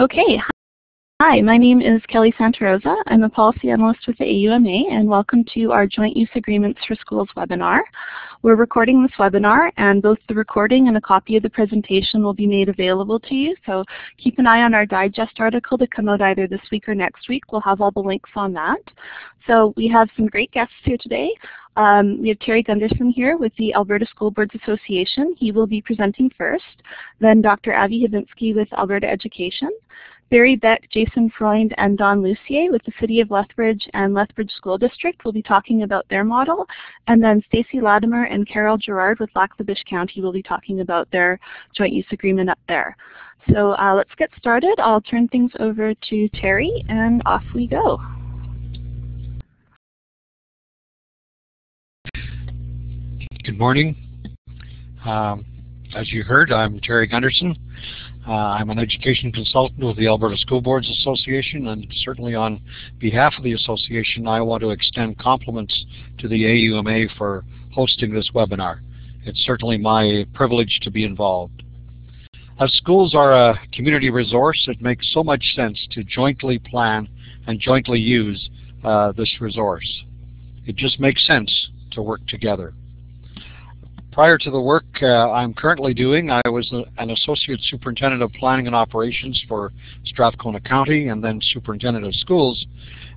Okay. Hi, my name is Kelly Santarosa. I'm a policy analyst with the AUMA and welcome to our Joint Use Agreements for Schools webinar. We're recording this webinar and both the recording and a copy of the presentation will be made available to you. So keep an eye on our digest article to come out either this week or next week. We'll have all the links on that. So we have some great guests here today. Um, we have Terry Gunderson here with the Alberta School Boards Association. He will be presenting first. Then Dr. Avi Habinsky with Alberta Education. Barry Beck, Jason Freund, and Don Lucier with the City of Lethbridge and Lethbridge School District will be talking about their model. And then Stacy Latimer and Carol Gerard with Lac-La-Biche County will be talking about their joint use agreement up there. So uh, let's get started. I'll turn things over to Terry and off we go. Good morning. Um, as you heard, I'm Terry Gunderson. Uh, I'm an education consultant with the Alberta School Boards Association and certainly on behalf of the association I want to extend compliments to the AUMA for hosting this webinar. It's certainly my privilege to be involved. As schools are a community resource, it makes so much sense to jointly plan and jointly use uh, this resource. It just makes sense to work together. Prior to the work uh, I'm currently doing, I was an Associate Superintendent of Planning and Operations for Strathcona County and then Superintendent of Schools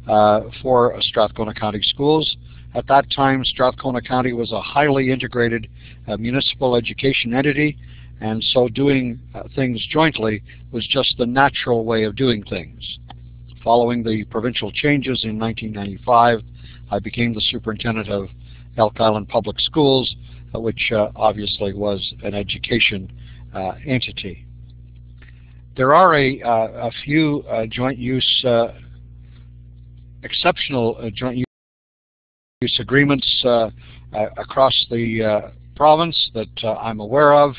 uh, for Strathcona County Schools. At that time, Strathcona County was a highly integrated uh, municipal education entity, and so doing uh, things jointly was just the natural way of doing things. Following the provincial changes in 1995, I became the Superintendent of Elk Island Public Schools, which uh, obviously was an education uh, entity. There are a, a few joint use, exceptional joint use agreements across the province that I'm aware of.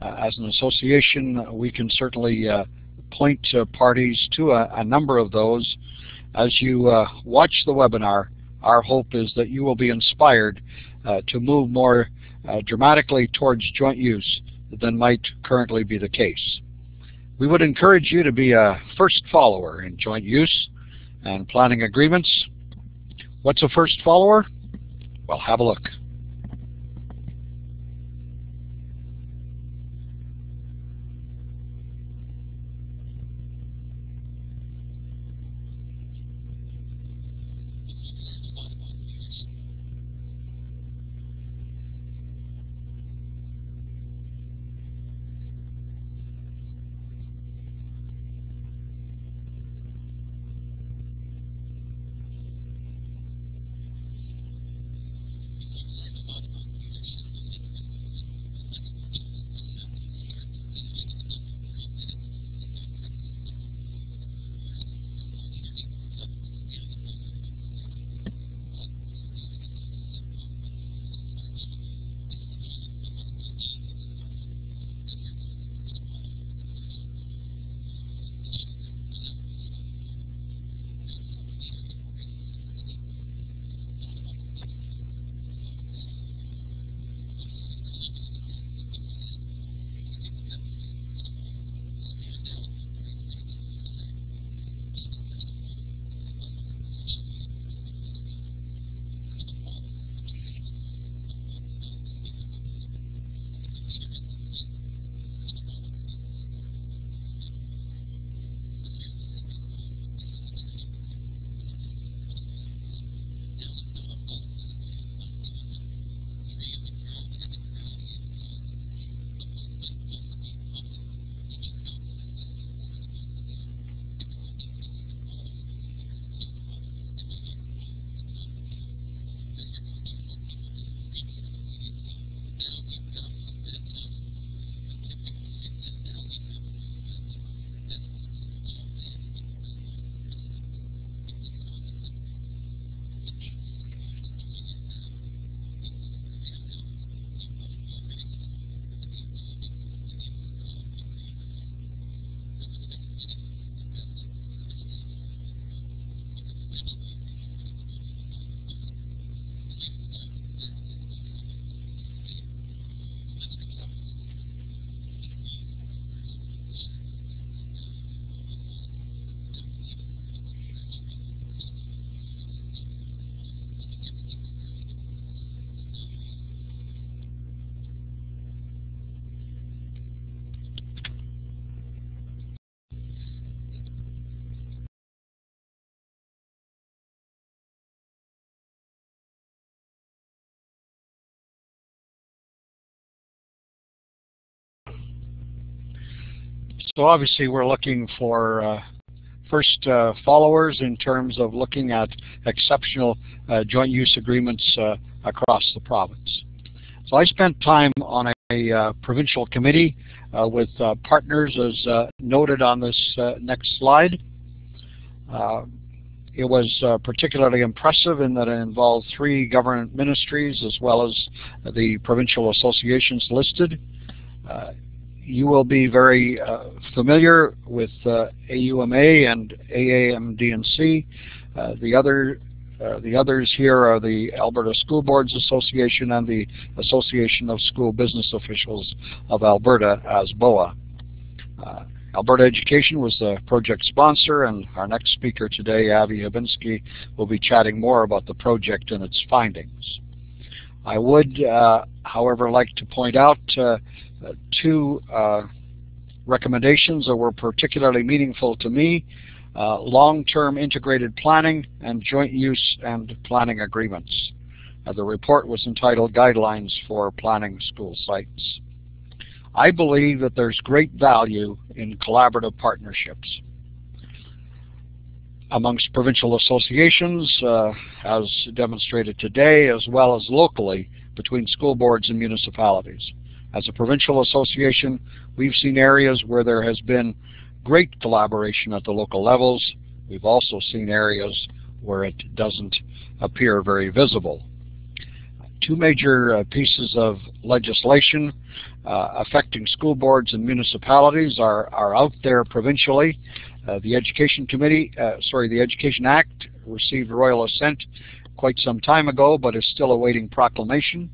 as an association, we can certainly point parties to a, a, number of those. As you uh, watch the webinar, our hope is that you will be inspired uh, to move more uh, Uh, dramatically towards joint use than might currently be the case. We would encourage you to be a first follower in joint use and planning agreements. What's a first follower? Well, have a look. So obviously we're looking for uh, first uh, followers in terms of looking at exceptional uh, joint use agreements uh, across the province. So I spent time on a, a uh, provincial committee uh, with partners as noted on this next slide. it was particularly impressive in that it involved three government ministries as well as the provincial associations listed you will be very uh, familiar with uh, AUMA and AAMD&C. Uh, the other uh, the others here are the Alberta School Boards Association and the Association of School Business Officials of Alberta, ASBOA. Uh, Alberta Education was the project sponsor, and our next speaker today, Avi Habinski, will be chatting more about the project and its findings. I would, uh, however, like to point out two uh, recommendations that were particularly meaningful to me, uh, long-term integrated planning and joint use and planning agreements. the report was entitled Guidelines for Planning School Sites. I believe that there's great value in collaborative partnerships amongst provincial associations, uh, as demonstrated today, as well as locally between school boards and municipalities. As a provincial association, we've seen areas where there has been great collaboration at the local levels. We've also seen areas where it doesn't appear very visible. Two major uh, pieces of legislation uh, affecting school boards and municipalities are, are out there provincially. Uh, the Education Committee, uh, sorry, the Education Act received royal assent quite some time ago, but is still awaiting proclamation.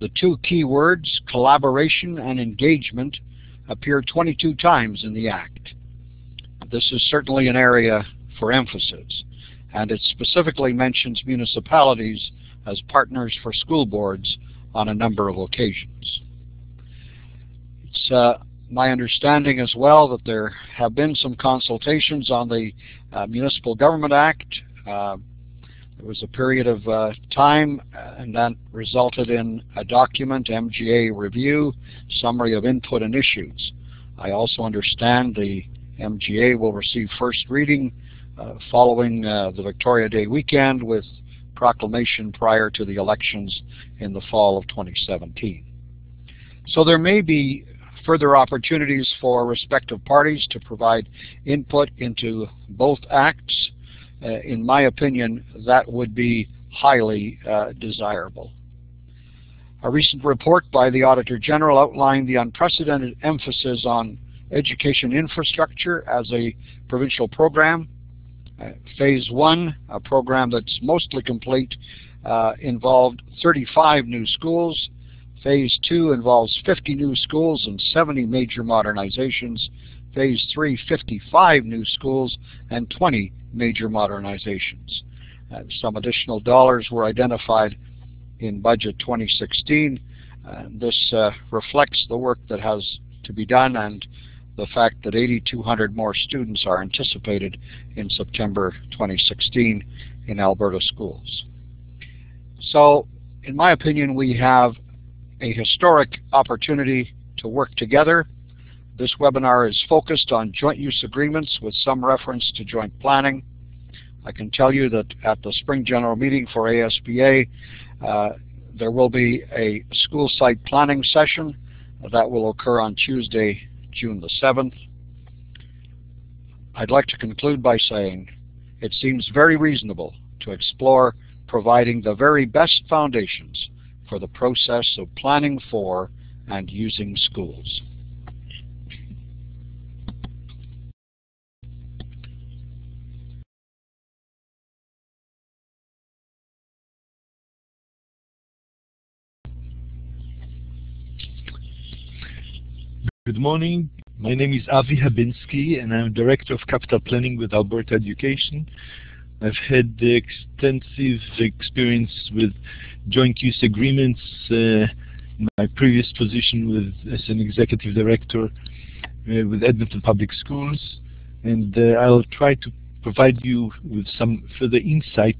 The two key words, collaboration and engagement, appear 22 times in the Act. This is certainly an area for emphasis, and it specifically mentions municipalities as partners for school boards on a number of occasions. It's uh, my understanding as well that there have been some consultations on the uh, Municipal Government Act. Uh, there was a period of uh, time uh, and that resulted in a document, MGA review, summary of input and issues. I also understand the MGA will receive first reading uh, following uh, the Victoria Day weekend with proclamation prior to the elections in the fall of 2017. So there may be further opportunities for respective parties to provide input into both acts in my opinion, that would be highly uh, desirable. A recent report by the Auditor General outlined the unprecedented emphasis on education infrastructure as a provincial program. Uh, phase one, a program that's mostly complete, uh, involved 35 new schools. Phase two involves 50 new schools and 70 major modernizations. Phase three, 55 new schools and 20 major modernizations. Uh, some additional dollars were identified in budget 2016. Uh, this uh, reflects the work that has to be done and the fact that 8,200 more students are anticipated in September 2016 in Alberta schools. So, in my opinion, we have a historic opportunity to work together this webinar is focused on joint use agreements with some reference to joint planning. I can tell you that at the spring general meeting for ASBA, uh, there will be a school site planning session that will occur on Tuesday, June the 7th. I'd like to conclude by saying it seems very reasonable to explore providing the very best foundations for the process of planning for and using schools. Good morning. My name is Avi Habinsky, and I'm Director of Capital Planning with Alberta Education. I've had extensive experience with joint use agreements. Uh, my previous position with as an executive director uh, with Edmonton Public Schools, and uh, I'll try to provide you with some further insight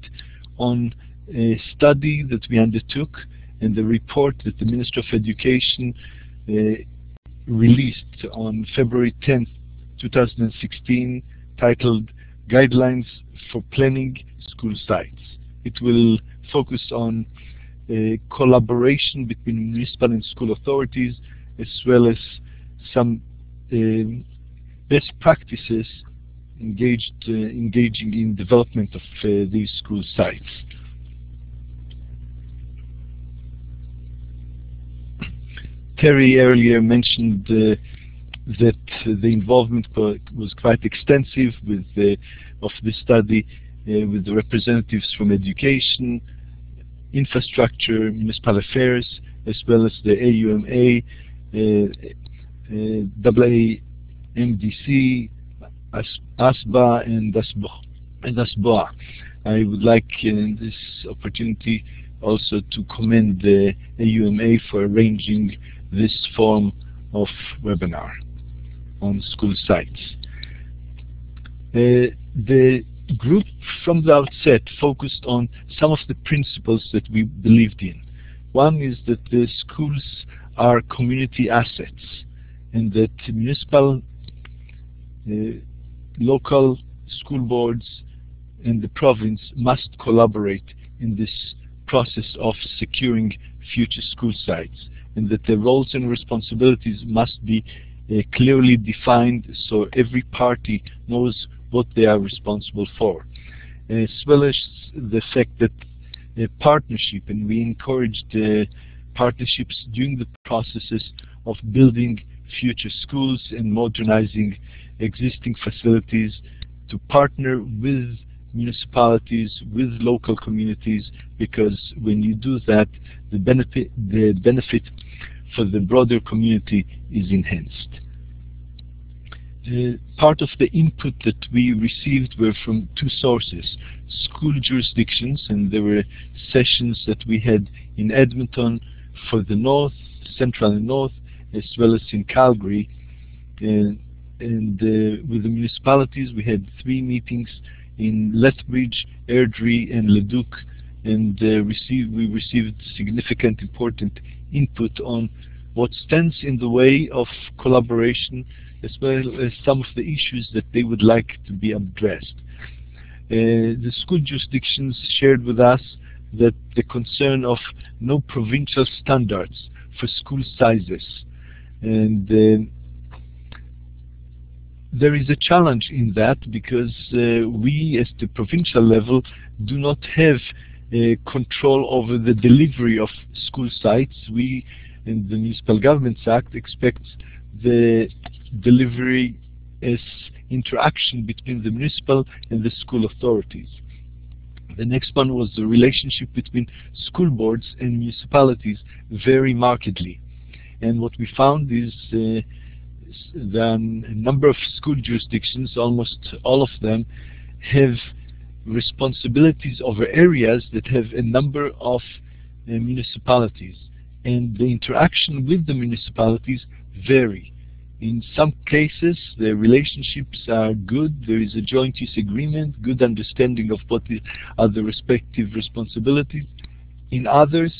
on a study that we undertook and the report that the Minister of Education uh, released on February 10, 2016 titled Guidelines for Planning School Sites. It will focus on uh, collaboration between municipal and school authorities as well as some um, best practices engaged, uh, engaging in development of uh, these school sites. Terry earlier mentioned uh, that the involvement was quite extensive with the, of the study uh, with the representatives from education, infrastructure, municipal affairs, as well as the AUMA, uh, AAMDC, ASBA, and ASBOA. I would like in this opportunity also to commend the AUMA for arranging this form of webinar on school sites. Uh, the group from the outset focused on some of the principles that we believed in. One is that the schools are community assets and that municipal, uh, local school boards and the province must collaborate in this process of securing future school sites and that the roles and responsibilities must be uh, clearly defined so every party knows what they are responsible for. As well as the fact that a partnership, and we encouraged uh, partnerships during the processes of building future schools and modernizing existing facilities to partner with municipalities, with local communities, because when you do that, the benefit, the benefit for the broader community is enhanced. Uh, part of the input that we received were from two sources, school jurisdictions, and there were sessions that we had in Edmonton for the north, central and north, as well as in Calgary. And, and uh, with the municipalities, we had three meetings in Lethbridge, Airdrie, and Leduc, and uh, we received significant important input on what stands in the way of collaboration as well as some of the issues that they would like to be addressed. Uh, the school jurisdictions shared with us that the concern of no provincial standards for school sizes and uh, there is a challenge in that because uh, we as the provincial level do not have uh, control over the delivery of school sites. We in the Municipal Governments Act expects the delivery as interaction between the municipal and the school authorities. The next one was the relationship between school boards and municipalities very markedly. And what we found is uh, the number of school jurisdictions, almost all of them, have responsibilities over areas that have a number of uh, municipalities. And the interaction with the municipalities vary. In some cases, the relationships are good. There is a joint use agreement, good understanding of what are the respective responsibilities. In others,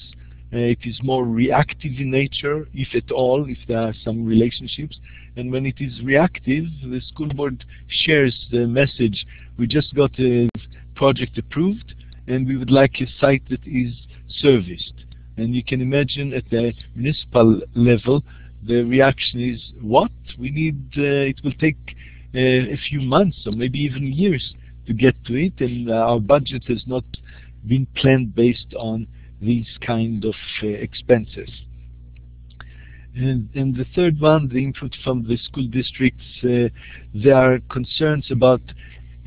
it is more reactive in nature, if at all, if there are some relationships. And when it is reactive, the school board shares the message, we just got a project approved, and we would like a site that is serviced. And you can imagine at the municipal level, the reaction is, what? We need, uh, it will take uh, a few months or maybe even years to get to it and uh, our budget has not been planned based on these kind of uh, expenses. And, and, the third one, the input from the school districts, uh, there are concerns about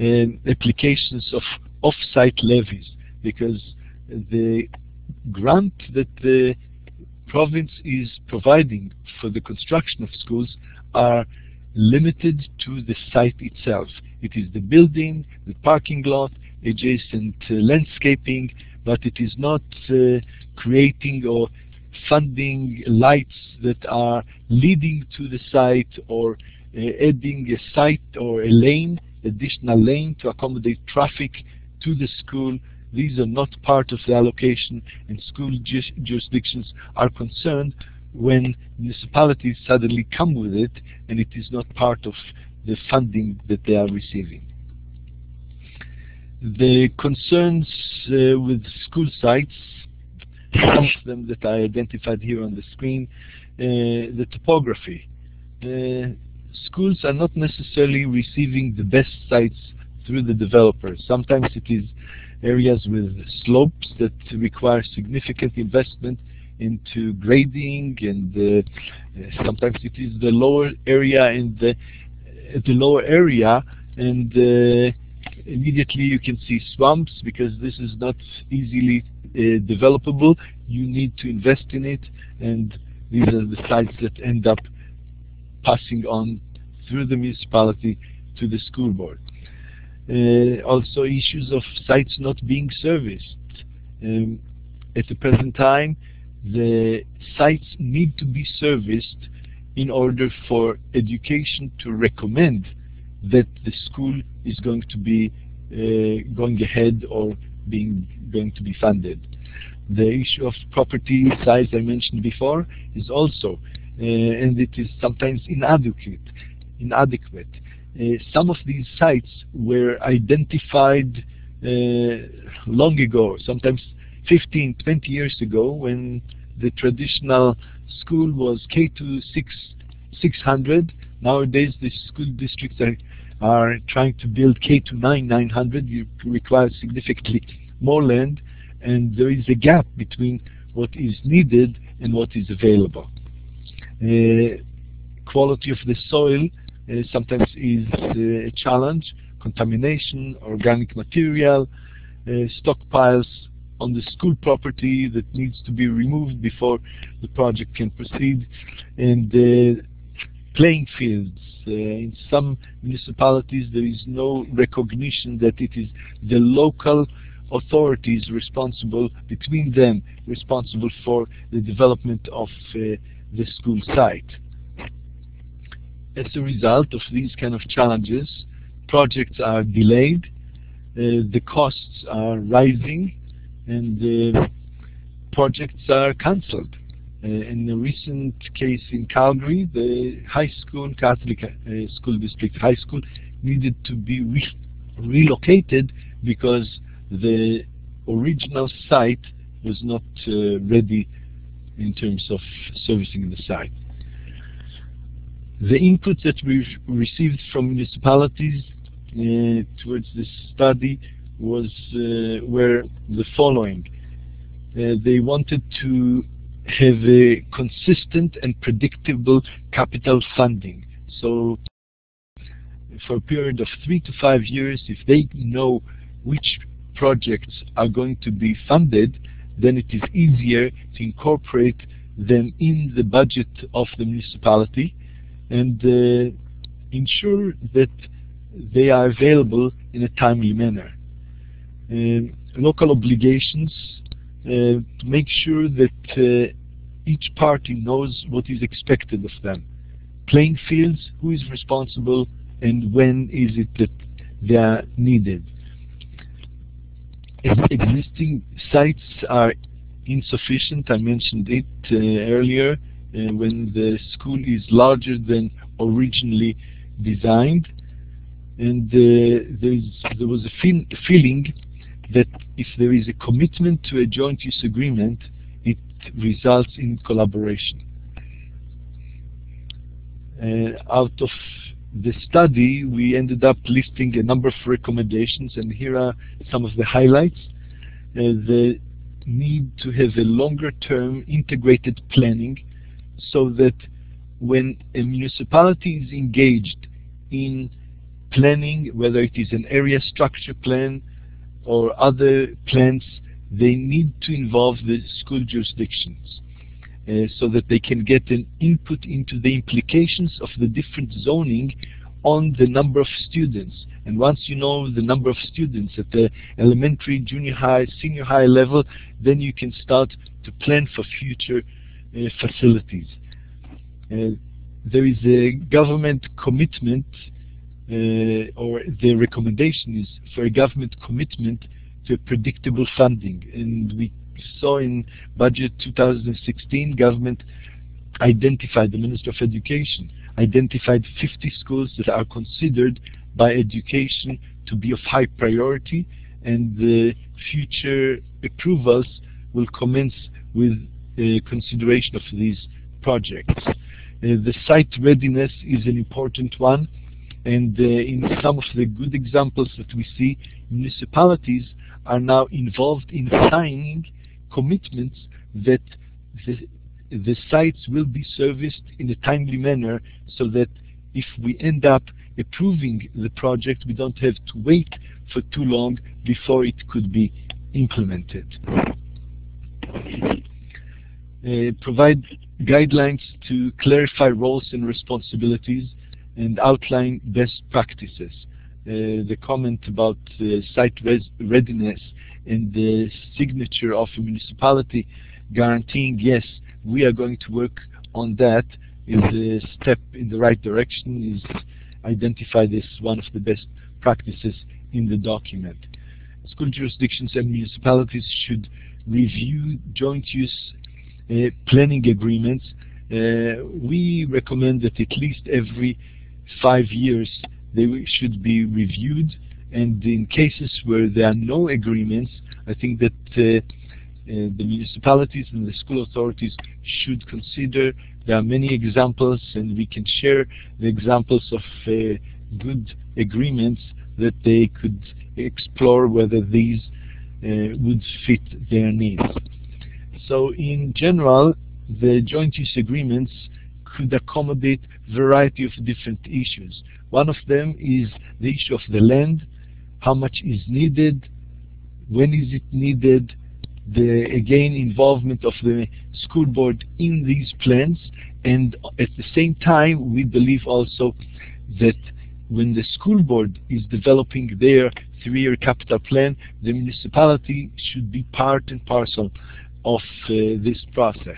uh, applications of off-site levies because the grant that the province is providing for the construction of schools are limited to the site itself. It is the building, the parking lot, adjacent uh, landscaping, but it is not uh, creating or funding lights that are leading to the site or uh, adding a site or a lane, additional lane to accommodate traffic to the school these are not part of the allocation and school ju jurisdictions are concerned when municipalities suddenly come with it and it is not part of the funding that they are receiving. The concerns uh, with school sites, some of them that I identified here on the screen, uh, the topography. Uh, schools are not necessarily receiving the best sites through the developers. Sometimes it is areas with slopes that require significant investment into grading and uh, sometimes it is the lower area in the the lower area and uh, immediately you can see swamps because this is not easily uh, developable. You need to invest in it and these are the sites that end up passing on through the municipality to the school board. Uh, also issues of sites not being serviced. Um, at the present time the sites need to be serviced in order for education to recommend that the school is going to be uh, going ahead or being going to be funded. The issue of property size I mentioned before is also, uh, and it is sometimes inadequate. Inadequate. Uh, some of these sites were identified uh, long ago, sometimes 15, 20 years ago when the traditional school was K to 6, 600. Nowadays the school districts are, are trying to build K to 9, 900. You require significantly more land and there is a gap between what is needed and what is available. Uh, quality of the soil uh, sometimes is uh, a challenge. Contamination, organic material, uh, stockpiles on the school property that needs to be removed before the project can proceed, and uh, playing fields. Uh, in some municipalities there is no recognition that it is the local authorities responsible, between them, responsible for the development of uh, the school site. As a result of these kind of challenges, projects are delayed, uh, the costs are rising, and uh, projects are cancelled. Uh, in the recent case in Calgary, the high school, Catholic uh, School District High School, needed to be re relocated because the original site was not uh, ready in terms of servicing the site. The input that we received from municipalities uh, towards this study was uh, were the following. Uh, they wanted to have a consistent and predictable capital funding. So for a period of three to five years, if they know which projects are going to be funded, then it is easier to incorporate them in the budget of the municipality and uh, ensure that they are available in a timely manner. Um, local obligations uh, make sure that uh, each party knows what is expected of them. Playing fields, who is responsible and when is it that they are needed. If Existing sites are insufficient, I mentioned it uh, earlier, uh, when the school is larger than originally designed and uh, there was a feel feeling that if there is a commitment to a joint use agreement, it results in collaboration. Uh, out of the study, we ended up listing a number of recommendations, and here are some of the highlights. Uh, the need to have a longer-term integrated planning so that when a municipality is engaged in planning, whether it is an area structure plan, or other plans, they need to involve the school jurisdictions uh, so that they can get an input into the implications of the different zoning on the number of students. And once you know the number of students at the elementary, junior high, senior high level, then you can start to plan for future uh, facilities. Uh, there is a government commitment or the recommendation is for a government commitment to predictable funding. And we saw in budget 2016, government identified, the Minister of Education identified 50 schools that are considered by education to be of high priority and the future approvals will commence with uh, consideration of these projects. Uh, the site readiness is an important one and uh, in some of the good examples that we see, municipalities are now involved in signing commitments that the, the sites will be serviced in a timely manner so that if we end up approving the project, we don't have to wait for too long before it could be implemented. Uh, provide guidelines to clarify roles and responsibilities and outline best practices. Uh, the comment about uh, site readiness and the signature of a municipality guaranteeing, yes, we are going to work on that is a step in the right direction, is identified as one of the best practices in the document. School jurisdictions and municipalities should review joint use uh, planning agreements. Uh, we recommend that at least every five years they should be reviewed and in cases where there are no agreements, I think that uh, uh, the municipalities and the school authorities should consider there are many examples and we can share the examples of uh, good agreements that they could explore whether these uh, would fit their needs. So in general, the joint use agreements could accommodate variety of different issues. One of them is the issue of the land, how much is needed, when is it needed, the again involvement of the school board in these plans and at the same time we believe also that when the school board is developing their three-year capital plan the municipality should be part and parcel of uh, this process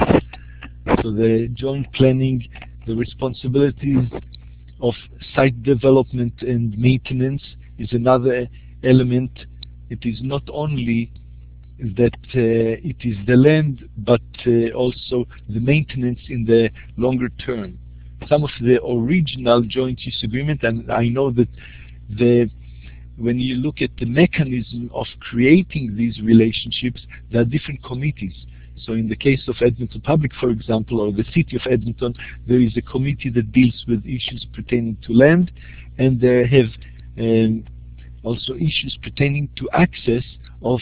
so the joint planning the responsibilities of site development and maintenance is another element it is not only that uh, it is the land, but uh, also the maintenance in the longer term. Some of the original joint use agreement, and I know that the when you look at the mechanism of creating these relationships, there are different committees. So in the case of Edmonton Public, for example, or the city of Edmonton, there is a committee that deals with issues pertaining to land, and they have um, also issues pertaining to access of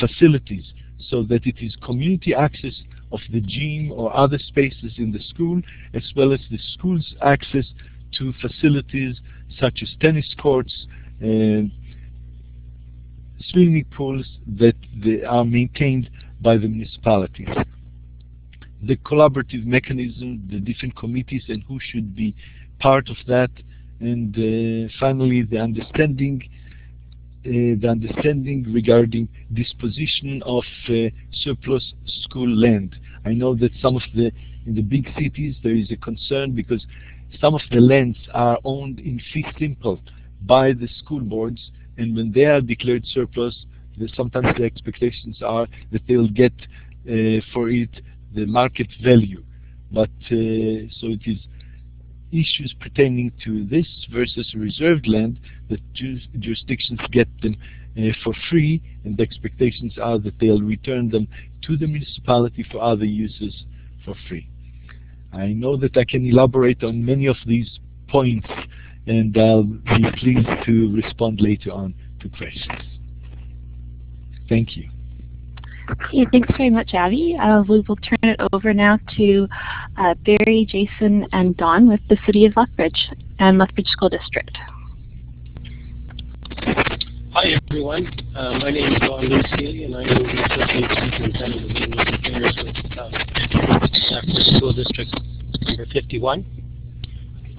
facilities so that it is community access of the gym or other spaces in the school as well as the school's access to facilities such as tennis courts and swimming pools that are maintained by the municipalities. The collaborative mechanism, the different committees and who should be part of that and uh, finally the understanding uh, the understanding regarding disposition of uh, surplus school land. I know that some of the in the big cities there is a concern because some of the lands are owned in fee simple by the school boards and when they are declared surplus sometimes the expectations are that they'll get uh, for it the market value but uh, so it is issues pertaining to this versus reserved land that jurisdictions get them uh, for free and the expectations are that they'll return them to the municipality for other uses for free. I know that I can elaborate on many of these points and I'll be pleased to respond later on to questions. Thank you. Okay, thanks very much, Avi. Uh, we will turn it over now to uh, Barry, Jason, and Don with the City of Lethbridge and Lethbridge School District. Hi, everyone. Uh, my name is Don Lucy, and I am the Associate Superintendent of English Affairs with uh, Lethbridge School District number 51.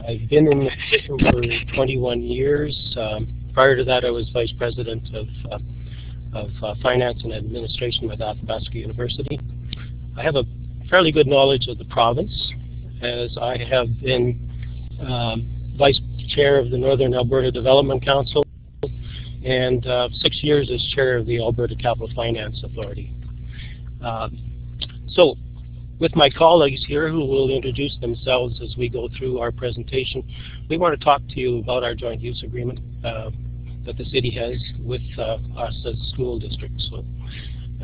I've been in the position for 21 years. Um, prior to that, I was Vice President of uh, of uh, Finance and Administration with Athabasca University. I have a fairly good knowledge of the province as I have been um, Vice Chair of the Northern Alberta Development Council and uh, six years as Chair of the Alberta Capital Finance Authority. Uh, so with my colleagues here who will introduce themselves as we go through our presentation, we want to talk to you about our joint use agreement uh, that the city has with uh, us as school districts. So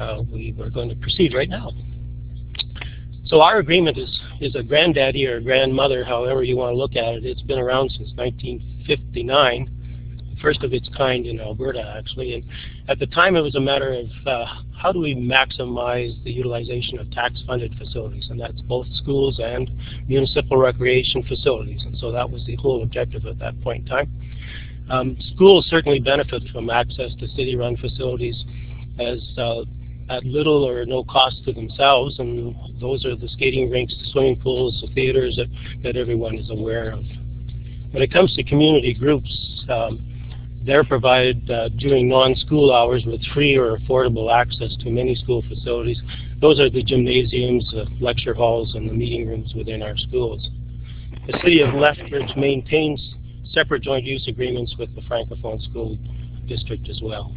uh, we are going to proceed right now. So our agreement is, is a granddaddy or a grandmother, however you want to look at it. It's been around since 1959 first of its kind in Alberta, actually. And at the time, it was a matter of uh, how do we maximize the utilization of tax-funded facilities, and that's both schools and municipal recreation facilities. And so that was the whole objective at that point in time. Um, schools certainly benefit from access to city-run facilities as uh, at little or no cost to themselves, and those are the skating rinks, the swimming pools, the theaters that, that everyone is aware of. When it comes to community groups, um, they're provided uh, during non-school hours with free or affordable access to many school facilities. Those are the gymnasiums, the lecture halls, and the meeting rooms within our schools. The City of Lethbridge maintains separate joint use agreements with the Francophone School District as well.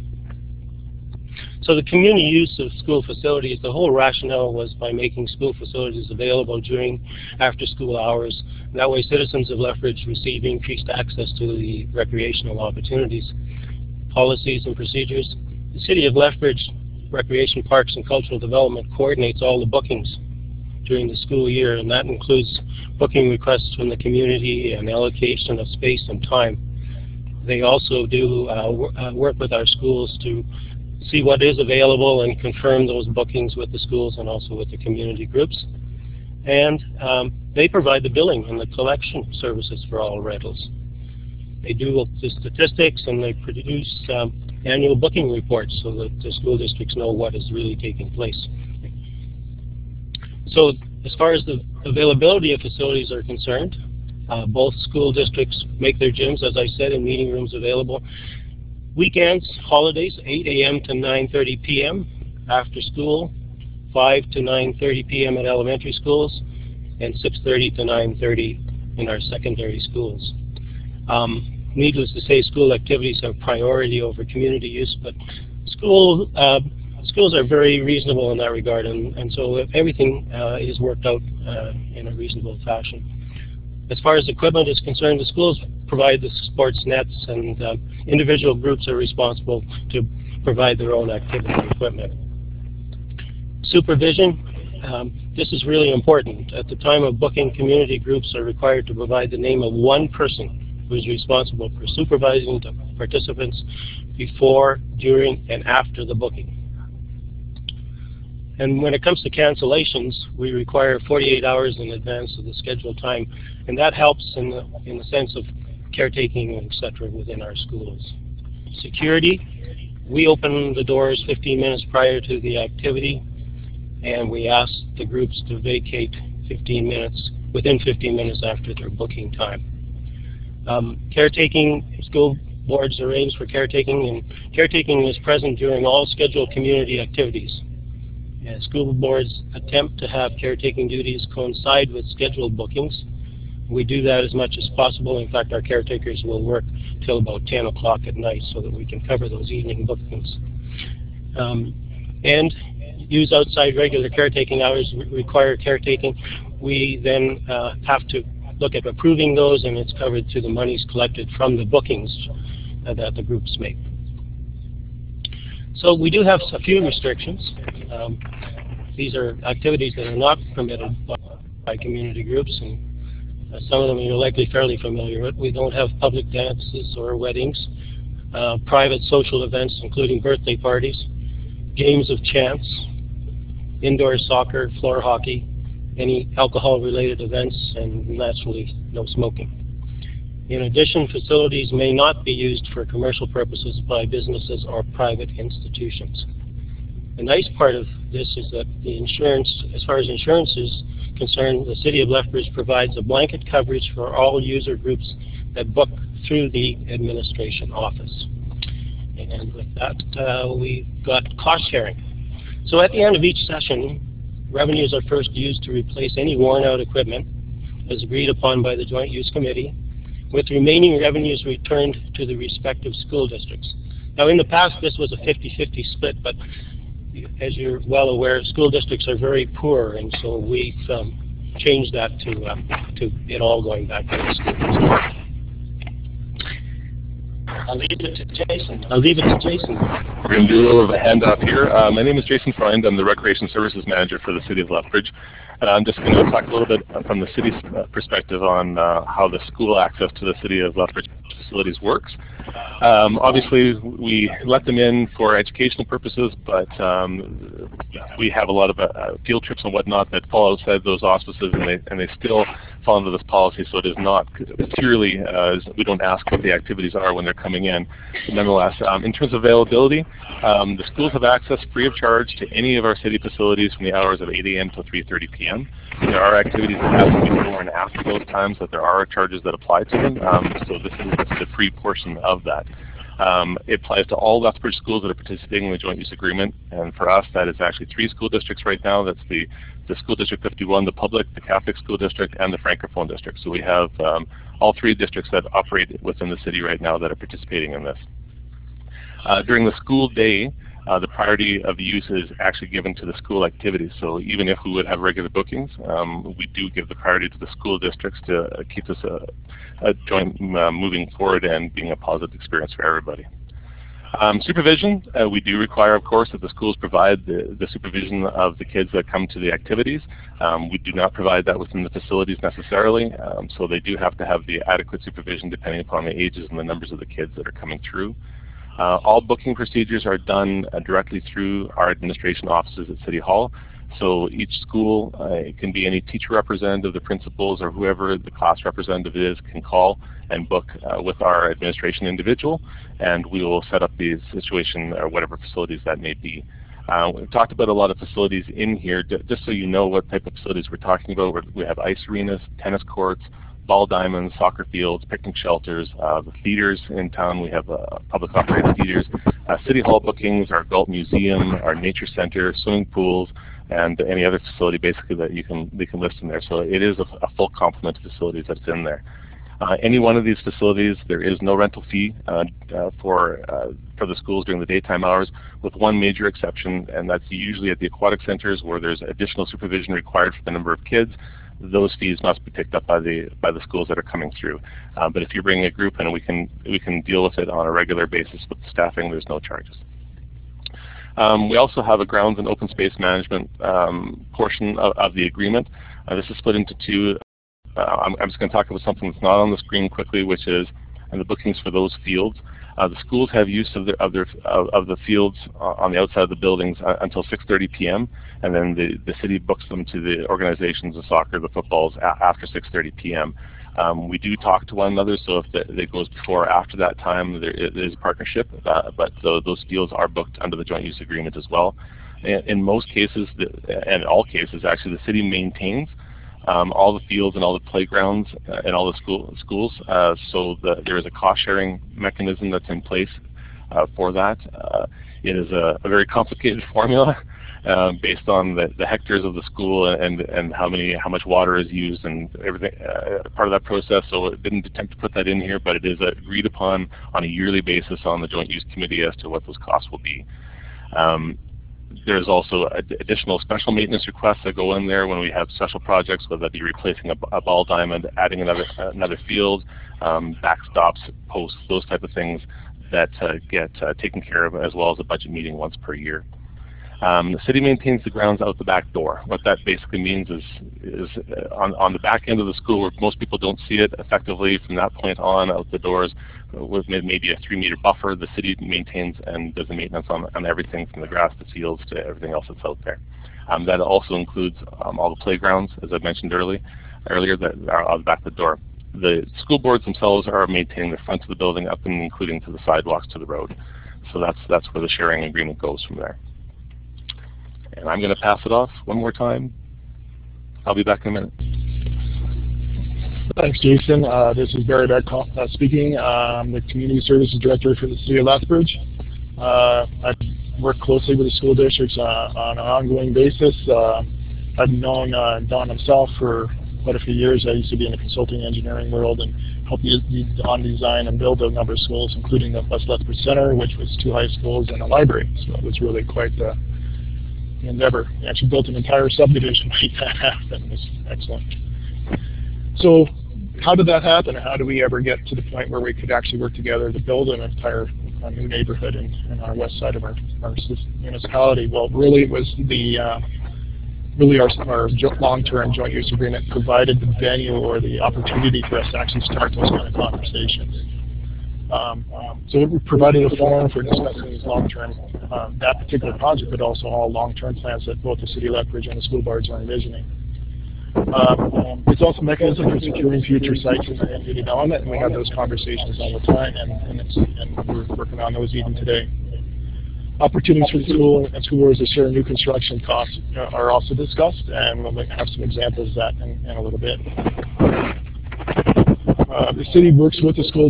So the community use of school facilities, the whole rationale was by making school facilities available during after-school hours. That way citizens of Lethbridge receive increased access to the recreational opportunities. Policies and procedures. The City of Lethbridge Recreation Parks and Cultural Development coordinates all the bookings during the school year, and that includes booking requests from the community and allocation of space and time. They also do uh, uh, work with our schools to see what is available and confirm those bookings with the schools and also with the community groups. And um, they provide the billing and the collection services for all rentals. They do the statistics and they produce um, annual booking reports so that the school districts know what is really taking place. So as far as the availability of facilities are concerned, uh, both school districts make their gyms, as I said, and meeting rooms available. Weekends, holidays, 8 a.m. to 9.30 p.m. After school, 5 to 9.30 p.m. at elementary schools, and 6.30 to 9.30 in our secondary schools. Um, needless to say, school activities have priority over community use, but school uh, schools are very reasonable in that regard, and, and so everything uh, is worked out uh, in a reasonable fashion. As far as equipment is concerned, the schools provide the sports nets and uh, individual groups are responsible to provide their own activity equipment. Supervision, um, this is really important. At the time of booking, community groups are required to provide the name of one person who is responsible for supervising the participants before, during, and after the booking. And when it comes to cancellations, we require 48 hours in advance of the scheduled time, and that helps in the, in the sense of caretaking, etc., within our schools. Security, we open the doors 15 minutes prior to the activity, and we ask the groups to vacate 15 minutes, within 15 minutes after their booking time. Um, caretaking, school boards arrange for caretaking, and caretaking is present during all scheduled community activities. School boards attempt to have caretaking duties coincide with scheduled bookings. We do that as much as possible. In fact, our caretakers will work till about 10 o'clock at night so that we can cover those evening bookings. Um, and use outside regular caretaking hours require caretaking. We then uh, have to look at approving those and it's covered through the monies collected from the bookings uh, that the groups make. So we do have a few restrictions. Um, these are activities that are not permitted by, community groups, and uh, some of them you're likely fairly familiar with. We don't have public dances or weddings, uh, private social events, including birthday parties, games of chance, indoor soccer, floor hockey, any alcohol-related events, and naturally, no smoking. In addition, facilities may not be used for commercial purposes by businesses or private institutions. The nice part of this is that the insurance, as far as insurance is concerned, the City of Lethbridge provides a blanket coverage for all user groups that book through the administration office. And with that, uh, we've got cost sharing. So at the end of each session, revenues are first used to replace any worn out equipment as agreed upon by the Joint Use Committee with remaining revenues returned to the respective school districts. Now in the past this was a 50-50 split, but as you're well aware, school districts are very poor, and so we've um, changed that to uh, to it all going back to the school. I'll leave it to Jason. I'll leave it to Jason. We're going to do a little of a handoff here. Uh, my name is Jason Freund. I'm the Recreation Services Manager for the City of Lethbridge. And I'm just going to talk a little bit from the city's uh, perspective on uh, how the school access to the City of Lethbridge facilities works. Um, obviously, we let them in for educational purposes, but um, we have a lot of uh, field trips and whatnot that fall outside those auspices, and they and they still fall under this policy. So it is not purely uh, we don't ask what the activities are when they're coming in. But nonetheless, um, in terms of availability, um, the schools have access free of charge to any of our city facilities from the hours of 8 a.m. to 3:30 p.m. There are activities that happen before and after those times that there are charges that apply to them. Um, so this is the free portion of that. Um, it applies to all Lethbridge schools that are participating in the joint use agreement, and for us that is actually three school districts right now. That's the, the School District 51, the public, the Catholic School District, and the Francophone District. So we have um, all three districts that operate within the city right now that are participating in this. Uh, during the school day, uh, the priority of use is actually given to the school activities. So even if we would have regular bookings, um, we do give the priority to the school districts to uh, keep this a, a joint uh, moving forward and being a positive experience for everybody. Um, supervision, uh, we do require, of course, that the schools provide the, the supervision of the kids that come to the activities. Um, we do not provide that within the facilities necessarily, um, so they do have to have the adequate supervision depending upon the ages and the numbers of the kids that are coming through. Uh, all booking procedures are done uh, directly through our administration offices at City Hall. So each school, uh, it can be any teacher representative, the principals, or whoever the class representative is can call and book with our administration individual, and we will set up the situation or whatever facilities that may be. Uh, we've talked about a lot of facilities in here, just so you know what type of facilities we're talking about. We have ice arenas, tennis courts, ball diamonds, soccer fields, picnic shelters, uh, the theaters in town. We have uh, public operated theaters, uh, city hall bookings, our Galt Museum, our nature center, swimming pools, and any other facility basically that you can we can list in there. So it is a, a full complement of facilities that's in there. Uh, any one of these facilities, there is no rental fee uh, uh, for uh, for the schools during the daytime hours, with one major exception, and that's usually at the aquatic centers where there's additional supervision required for the number of kids those fees must be picked up by the by the schools that are coming through. Uh, but if you're bringing a group in, we can we can deal with it on a regular basis with staffing. There's no charges. Um, we also have a grounds and open space management um, portion of, of, the agreement. Uh, this is split into two. Uh, I'm, I'm, just going to talk about something that's not on the screen quickly, which is and the bookings for those fields. Uh, the schools have use of, their, of, their, of, the fields uh, on the outside of the buildings uh, until 6.30 p.m. and then the, the city books them to the organizations, the soccer, the footballs, after 6.30 p.m. Um, we do talk to one another, so if the, it goes before or after that time, there is a partnership, uh, but so those fields are booked under the joint use agreement as well. In, most cases, the, and all cases, actually, the city maintains um, all the fields and all the playgrounds uh, and all the school, schools. Uh, so the, there is a cost sharing mechanism that's in place uh, for that. Uh, it is a, a, very complicated formula uh, based on the, the, hectares of the school and and how many how much water is used and everything uh, part of that process. So it didn't attempt to put that in here, but it is agreed upon on a yearly basis on the joint use committee as to what those costs will be. Um, there's also additional special maintenance requests that go in there when we have special projects, whether that be replacing a, a ball diamond, adding another another field, um, backstops, posts, those type of things that uh, get uh, taken care of, as well as a budget meeting once per year. Um, the city maintains the grounds out the back door. What that basically means is, is uh, on, on the back end of the school where most people don't see it effectively from that point on out the doors with maybe a three meter buffer, the city maintains and does the maintenance on, on everything from the grass to fields to everything else that's out there. Um, that also includes um, all the playgrounds, as I mentioned early, earlier, that are the back of the door. The school boards themselves are maintaining the front of the building up and including to the sidewalks to the road. So that's, that's where the sharing agreement goes from there. And I'm going to pass it off one more time. I'll be back in a minute. Thanks, Jason. Uh, this is Barry Beck uh, speaking. I'm the Community Services Director for the City of Lethbridge. Uh, I work closely with the school districts uh, on an ongoing basis. Uh, I've known uh, Don himself for quite a few years. I used to be in the consulting engineering world and helped Don design and build a number of schools, including the West Lethbridge Center, which was two high schools and a library. So it was really quite an endeavor. We actually built an entire subdivision to make that happen. It was excellent. So how did that happen? How do we ever get to the point where we could actually work together to build an entire new neighborhood in, in, our west side of our, our municipality? Well, really it was the uh, really our, our long-term joint use agreement provided the venue or the opportunity for us to actually start those kind of conversations. Um, um, so it provided a forum for discussing these long-term, uh, that particular project, but also all long-term plans that both the City of Lethbridge and the school boards are envisioning. Um, it's also a mechanism for securing future sites in the development, and we have those conversations all the time, and, and, and we're working on those even today. Opportunities for the school and school boards to share new construction costs uh, are also discussed, and we'll have some examples of that in, in a little bit. Uh, the city works with the school,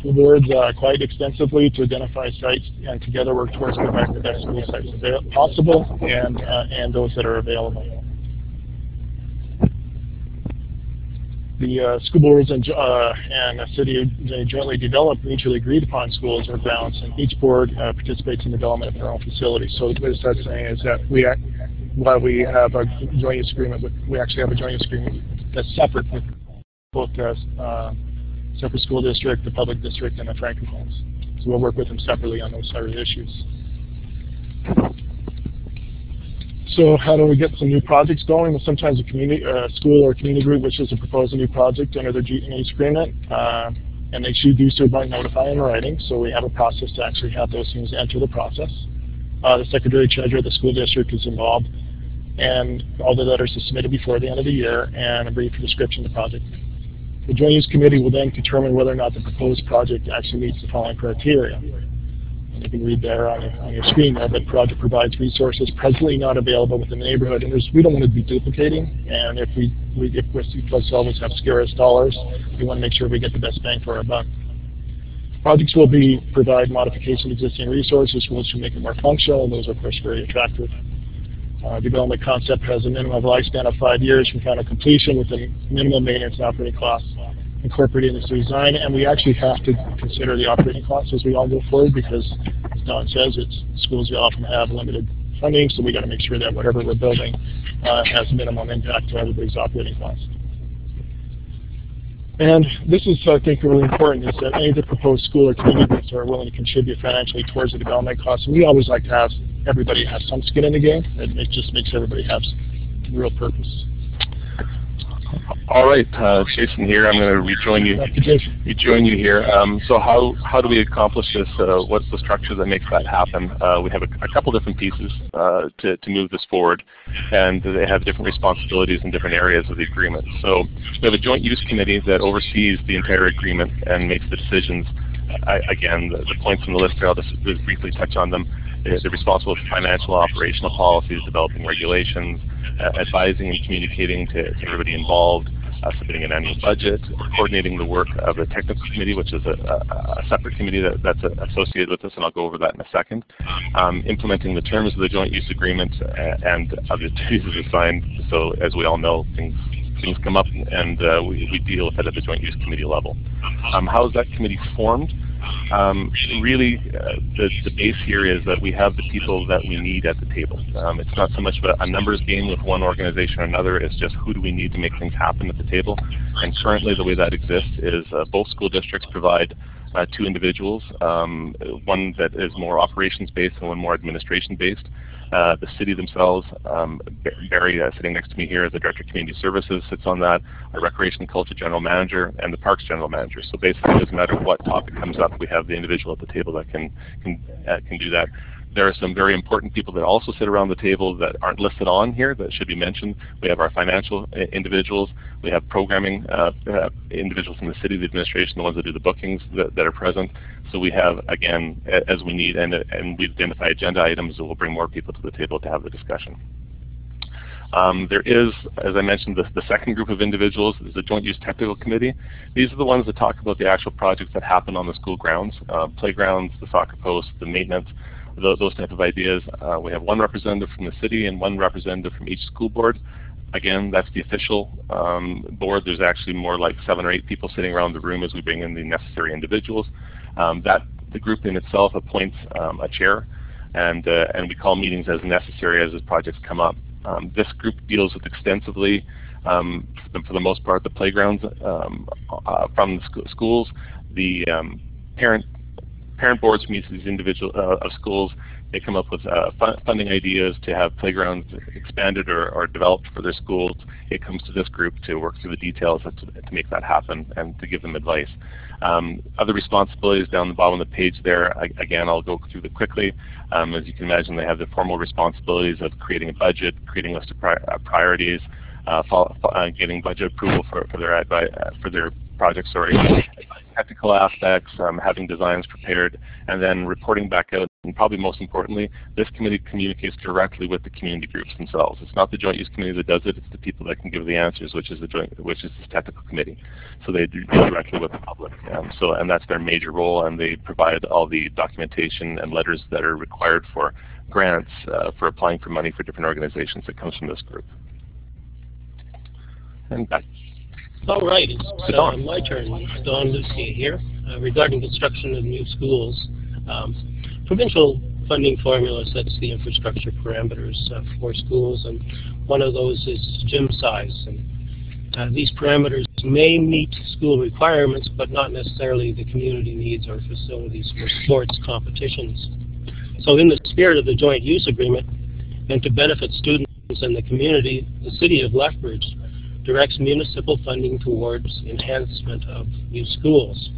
school boards uh, quite extensively to identify sites and together work towards providing the best school sites possible and, uh, and those that are available. The uh, school boards and, uh, and the city they jointly develop mutually agreed upon schools are balanced, and each board uh, participates in the development of their own facility. So what it starts saying is that we, while we have a joint agreement, with, we actually have a joint agreement that's separate with both the uh, separate school district, the public district, and the francophones. So we'll work with them separately on those of issues. So how do we get some new projects going? Well, sometimes a community, uh, school or community group wishes to propose a new project under their GNH agreement, uh, and they should do so by notifying in writing. So we have a process to actually have those things enter the process. Uh, the secretary treasurer of the school district is involved, and all the letters are submitted before the end of the year, and a brief description of the project. The Joint Use Committee will then determine whether or not the proposed project actually meets the following criteria. You can read there on your, on your screen there, but project provides resources presently not available within the neighborhood, and we don't want to be duplicating. And if we, we if we ourselves have scarce dollars, we want to make sure we get the best bang for our buck. Projects will be provide modification of existing resources, which will make it more functional, and those are of course very attractive. Uh, development concept has a minimum lifespan of five years from kind of completion with a minimum maintenance operating costs incorporated into design, and we actually have to consider the operating costs as we all go forward because, as Don says, it's schools often have limited funding, so we got to make sure that whatever we're building uh, has minimum impact to everybody's operating costs. And this is, I think, really important, is that any of the proposed school or community groups are willing to contribute financially towards the development costs. And we always like to have everybody have some skin in the game. It, it just makes everybody have real purpose. All right, uh, Jason here. I'm going to rejoin you. Rejoin you here. Um, so how how do we accomplish this? Uh, what's the structure that makes that happen? Uh, we have a, a, couple different pieces uh, to to move this forward, and they have different responsibilities in different areas of the agreement. So we have a joint use committee that oversees the entire agreement and makes the decisions. I, again, the, the, points on the list here, I'll just, just briefly touch on them. They're responsible for financial operational policies, developing regulations, uh, advising and communicating to, to everybody involved, uh, submitting an annual budget, coordinating the work of the technical committee, which is a, a, a separate committee that, that's associated with this, and I'll go over that in a second. Um, implementing the terms of the joint use agreement uh, and other duties assigned. So as we all know, things things come up and uh, we, we, deal with it at the joint use committee level. Um, how is that committee formed? Um, really uh, the, the base here is that we have the people that we need at the table. Um, it's not so much a, a, numbers game with one organization or another, it's just who do we need to make things happen at the table. And currently the way that exists is uh, both school districts provide uh, two individuals, um, one that is more operations based and one more administration based. Uh, the city themselves, um, Barry uh, sitting next to me here as the Director of Community Services sits on that, our Recreation and Culture General Manager, and the Parks General Manager. So basically it doesn't matter what topic comes up, we have the individual at the table that can, can, uh, can do that. There are some very important people that also sit around the table that aren't listed on here that should be mentioned. We have our financial uh, individuals. We have programming uh, uh, individuals from the city, the administration, the ones that do the bookings that, that are present. So we have, again, as we need, and, and we identify agenda items that will bring more people to the table to have the discussion. Um, there is, as I mentioned, the, the, second group of individuals is the Joint Use Technical Committee. These are the ones that talk about the actual projects that happen on the school grounds, uh, playgrounds, the soccer posts, the maintenance, those, those type of ideas. Uh, we have one representative from the city and one representative from each school board. Again, that's the official um, board. There's actually more like seven or eight people sitting around the room as we bring in the necessary individuals. Um, that the group in itself appoints um, a chair and, uh, and we call meetings as necessary as those projects come up. Um, this group deals with extensively, um, for the most part, the playgrounds um, uh, from the sc schools, the parent parent boards each these individual uh, of schools they come up with uh, funding ideas to have playgrounds expanded or, or, developed for their schools. It comes to this group to work through the details to, to make that happen and to give them advice. Um, other responsibilities down the bottom of the page there, I, again, I'll go through them quickly. Um, as you can imagine, they have the formal responsibilities of creating a budget, creating a list of pri uh, priorities, uh, uh, getting budget approval for, for, their, uh, for their project, sorry, technical aspects, um, having designs prepared, and then reporting back out. And probably most importantly, this committee communicates directly with the community groups themselves. It's not the Joint Use Committee that does it; it's the people that can give the answers, which is the joint, which is this technical committee. So they deal directly with the public. Um, so, and that's their major role, and they provide all the documentation and letters that are required for grants uh, for applying for money for different organizations that comes from this group. And back all right, it's uh, my turn. Don Lucier here. Uh, regarding construction of new schools, um, provincial funding formula sets the infrastructure parameters uh, for schools, and one of those is gym size. And uh, these parameters may meet school requirements, but not necessarily the community needs or facilities for sports competitions. So in the spirit of the joint use agreement, and to benefit students and the community, the City of Lethbridge directs municipal funding towards enhancement of new schools.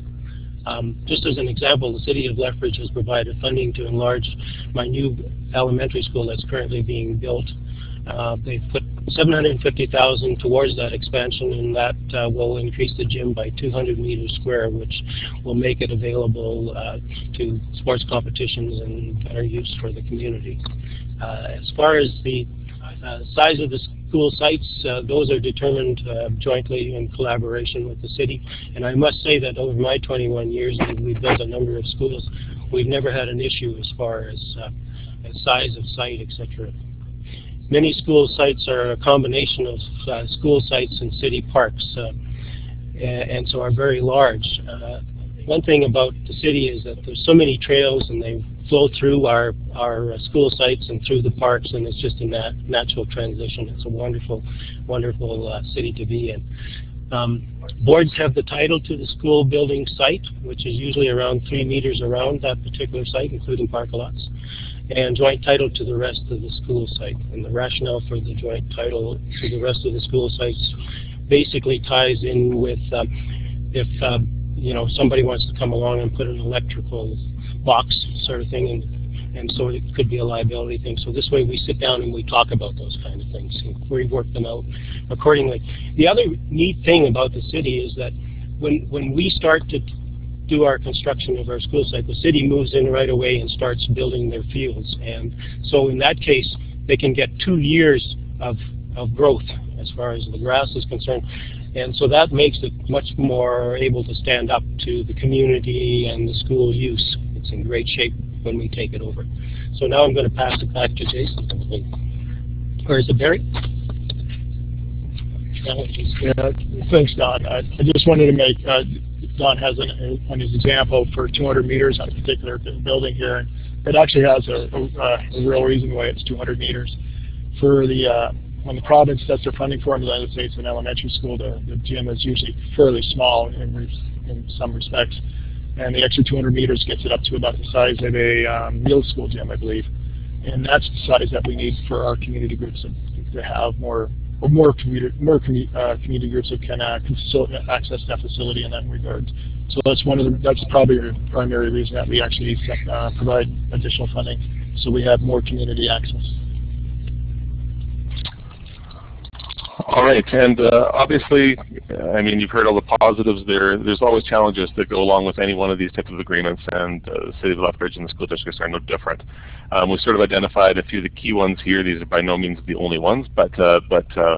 Um, just as an example, the City of Lethbridge has provided funding to enlarge my new elementary school that's currently being built. Uh, they've put 750,000 towards that expansion, and that uh, will increase the gym by 200 meters square, which will make it available uh, to sports competitions and better use for the community. Uh, as far as the size of the school sites, uh, those are determined uh, jointly in collaboration with the city. And I must say that over my 21 years, we've built a number of schools. We've never had an issue as far as, uh, as size of site, etc. Many school sites are a combination of uh, school sites and city parks, uh, and, and, so are very large. Uh, one thing about the city is that there's so many trails and they flow through our, our uh, school sites and through the parks, and it's just a nat natural transition. It's a wonderful, wonderful uh, city to be in. Um, boards have the title to the school building site, which is usually around three meters around that particular site, including park lots, and joint title to the rest of the school site. And the rationale for the joint title to the rest of the school sites basically ties in with um, if uh, you know somebody wants to come along and put an electrical box sort of thing, and and so it could be a liability thing. So this way we sit down and we talk about those kind of things and we work them out accordingly. The other neat thing about the city is that when when we start to do our construction of our school site, the city moves in right away and starts building their fields. And so in that case, they can get two years of, of growth as far as the grass is concerned. And so that makes it much more able to stand up to the community and the school use. It's in great shape when we take it over. So now I'm going to pass it back to Jason. Or is it Barry? Yeah, thanks, Don. I, I just wanted to make, uh, Don has an, example for 200 meters on a particular building here. It actually has a, a, a real reason why it's 200 meters. For the uh, when the province sets their funding formula, let's say it's an elementary school, the, the gym is usually fairly small in, in some respects and the extra 200 meters gets it up to about the size of a um, middle school gym, I believe. And that's the size that we need for our community groups to, to have more or more community more commu uh, community groups that can uh, access that facility in that regard. So that's one of the that's probably the primary reason that we actually uh, provide additional funding, so we have more community access. All right, and uh, obviously, I mean, you've heard all the positives there. There's always challenges that go along with any one of these types of agreements, and uh, the City of Lethbridge and the school districts are no different. Um, we've sort of identified a few of the key ones here. These are by no means the only ones, but uh, but uh,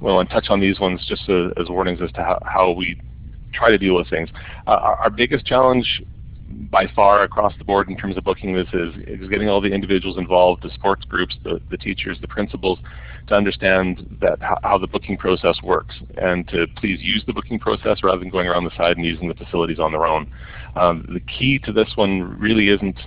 we'll touch on these ones just as, as warnings as to how, how, we try to deal with things. Uh, our, our biggest challenge by far across the board in terms of booking this is, is getting all the individuals involved, the sports groups, the, the teachers, the principals, to understand that how, the booking process works and to please use the booking process rather than going around the side and using the facilities on their own. Um, the key to this one really isn't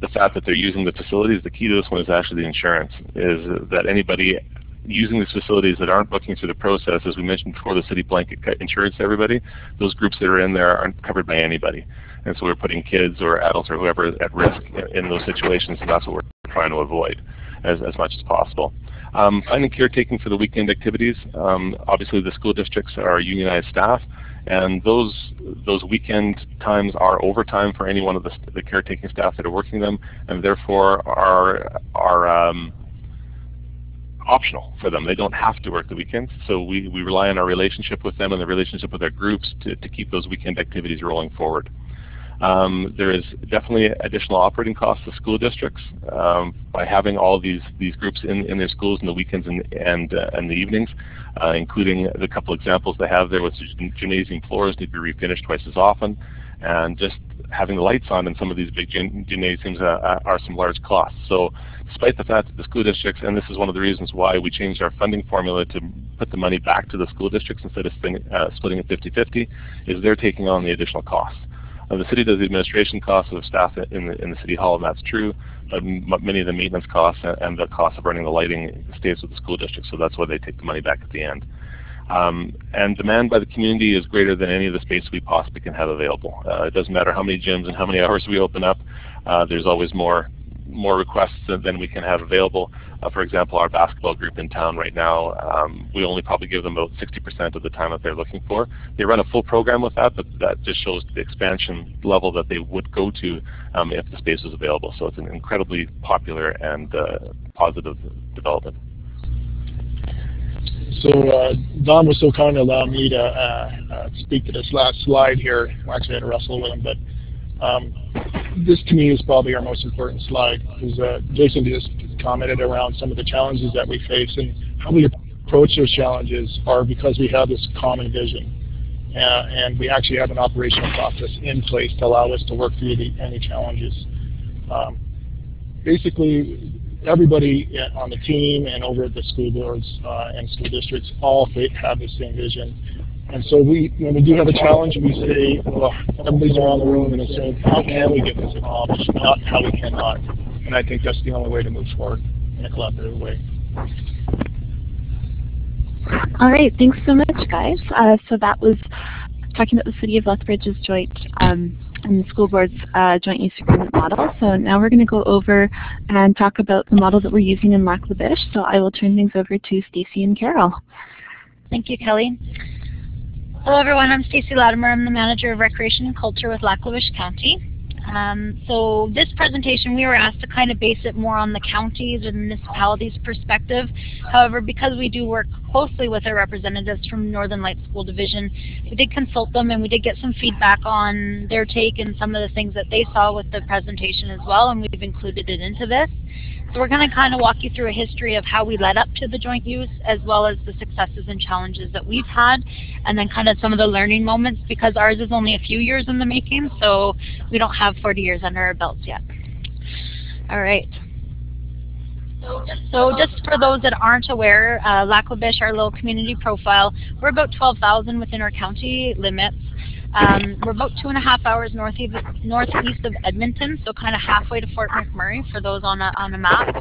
the fact that they're using the facilities, the key to this one is actually the insurance, is that anybody using these facilities that aren't booking through the process, as we mentioned before, the city blanket insurance to everybody, those groups that are in there aren't covered by anybody. And so we're putting kids or adults or whoever at risk in those situations, and that's what we're trying to avoid as, as much as possible. Um, finding caretaking for the weekend activities. Um, obviously, the school districts are unionized staff, and those those weekend times are overtime for any one of the, the caretaking staff that are working them, and therefore are are um, optional for them. They don't have to work the weekends, so we, we rely on our relationship with them and the relationship with our groups to, to keep those weekend activities rolling forward. Um, there is definitely additional operating costs to school districts um, by having all these these groups in, in their schools in the weekends and and, uh, and the evenings, uh, including the couple examples they have there with gymnasium floors need to be refinished twice as often, and just having the lights on in some of these big gym gymnasiums uh, uh, are some large costs. So despite the fact that the school districts, and this is one of the reasons why we changed our funding formula to put the money back to the school districts instead of uh, splitting it 50-50, is they're taking on the additional costs. Uh, the city does the administration costs of staff in the, in the city hall, and that's true, but many of the maintenance costs and the cost of running the lighting stays with the school district, so that's why they take the money back at the end. Um, and demand by the community is greater than any of the space we possibly can have available. Uh, it doesn't matter how many gyms and how many hours we open up, uh, there's always more more requests than we can have available. Uh, for example, our basketball group in town right now, um, we only probably give them about 60% of the time that they're looking for. They run a full program with that, but that just shows the expansion level that they would go to um, if the space was available. So it's an incredibly popular and uh, positive development. So uh, Don was so kind to allow me to uh, uh, speak to this last slide here. Well, actually, I had to wrestle with him, but um, this to me is probably our most important slide because uh, Jason just commented around some of the challenges that we face and how we approach those challenges are because we have this common vision. Uh, and we actually have an operational process in place to allow us to work through the, any challenges. Um, basically, everybody on the team and over at the school boards uh, and school districts all have the same vision. And so we, when we do have a challenge, we say, well, everybody's around the room and saying, how can we get this accomplished, not how we cannot. And I think that's the only way to move forward in a collaborative way. All right, thanks so much, guys. Uh, so that was talking about the City of Lethbridge's joint um, and the school board's uh, joint use agreement model. So now we're going to go over and talk about the model that we're using in Lac La Biche. So I will turn things over to Stacy and Carol. Thank you, Kelly. Hello everyone, I'm Stacy Latimer. I'm the Manager of Recreation and Culture with Lac La County. Um, so this presentation we were asked to kind of base it more on the counties and municipalities perspective. However, because we do work closely with our representatives from Northern Lights School Division, we did consult them and we did get some feedback on their take and some of the things that they saw with the presentation as well and we've included it into this. So we're going to kind of walk you through a history of how we led up to the joint use as well as the successes and challenges that we've had and then kind of some of the learning moments because ours is only a few years in the making so we don't have 40 years under our belts yet. All right. So just for those that aren't aware, uh, Lac La our little community profile, we're about 12,000 within our county limits. Um, we're about two and a half hours northeast, of Edmonton, so kind of halfway to Fort McMurray for those on a, on a map.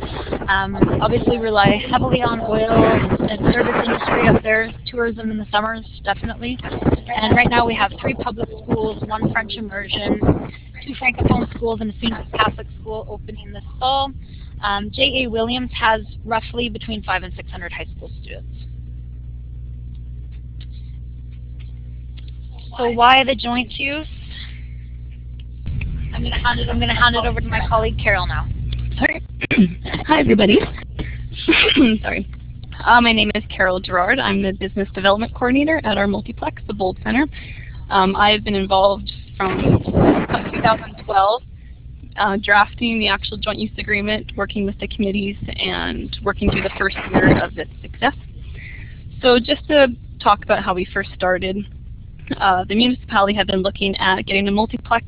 Um, obviously rely heavily on oil and service industry up there, tourism in the summers definitely. And right now we have three public schools, one French immersion, two Francophone schools, and a senior Catholic school opening this fall. Um, J.A. Williams has roughly between five and 600 high school students. So why the joint use? I'm going to hand it. I'm going to hand it over to my colleague Carol now. Hi everybody. Sorry. Uh, my name is Carol Gerard. I'm the business development coordinator at our multiplex, the Bold Center. Um, I have been involved from 2012, uh, drafting the actual joint use agreement, working with the committees, and working through the first year of its success. So just to talk about how we first started, uh, the municipality had been looking at getting a multiplex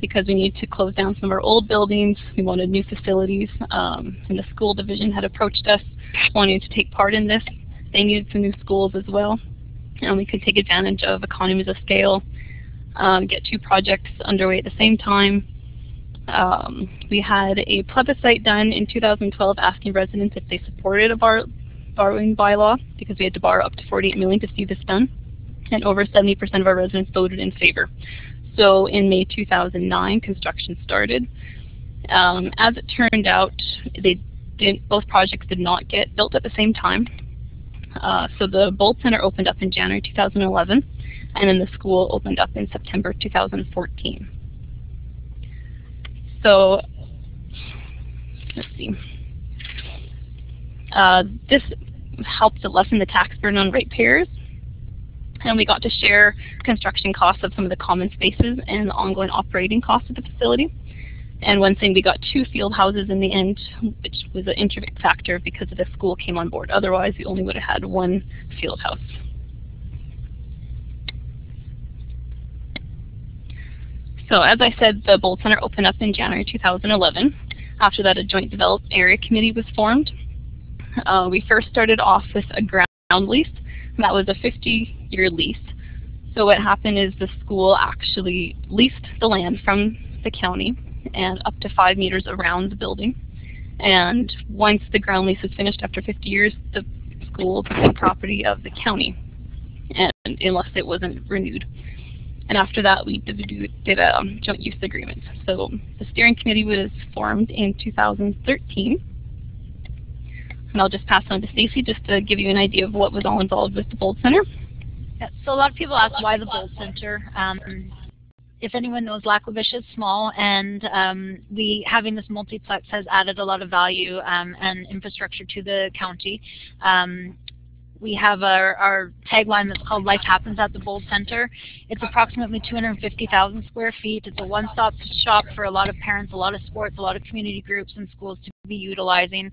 because we need to close down some of our old buildings. We wanted new facilities, um, and the school division had approached us wanting to take part in this. They needed some new schools as well, and we could take advantage of economies of scale, um, get two projects underway at the same time, Um, we had a plebiscite done in 2012 asking residents if they supported a bar borrowing bylaw because we had to borrow up to 48 million to see this done. And over 70% of our residents voted in favor. So in May 2009, construction started. Um, as it turned out, they didn't, both projects did not get built at the same time. Uh, so the Bold Center opened up in January 2011, and then the school opened up in September 2014. So, let's see. Uh, this helped to lessen the tax burden on ratepayers, and we got to share construction costs of some of the common spaces and the ongoing operating costs of the facility. And one thing, we got two field houses in the end, which was an intricate factor because the school came on board. Otherwise, we only would have had one field house. So as I said, the Bold Center opened up in January 2011. After that, a joint developed area committee was formed. Uh, we first started off with a ground lease, that was a 50-year lease. So what happened is the school actually leased the land from the county and up to five meters around the building. And once the ground lease is finished after 50 years, the school became property of the county, and unless it wasn't renewed. And after that, we did, a joint use agreement. So the steering committee was formed in 2013. And I'll just pass on to Stacy just to give you an idea of what was all involved with the Bold Center. So a lot of people ask why the Bold Center. Um, if anyone knows, Lac-La-Biche is small, and um, we having this multiplex has added a lot of value um, and infrastructure to the county. Um, we have our, our, tagline that's called Life Happens at the Bold Center. It's approximately 250,000 square feet. It's a one-stop shop for a lot of parents, a lot of sports, a lot of community groups and schools to be utilizing.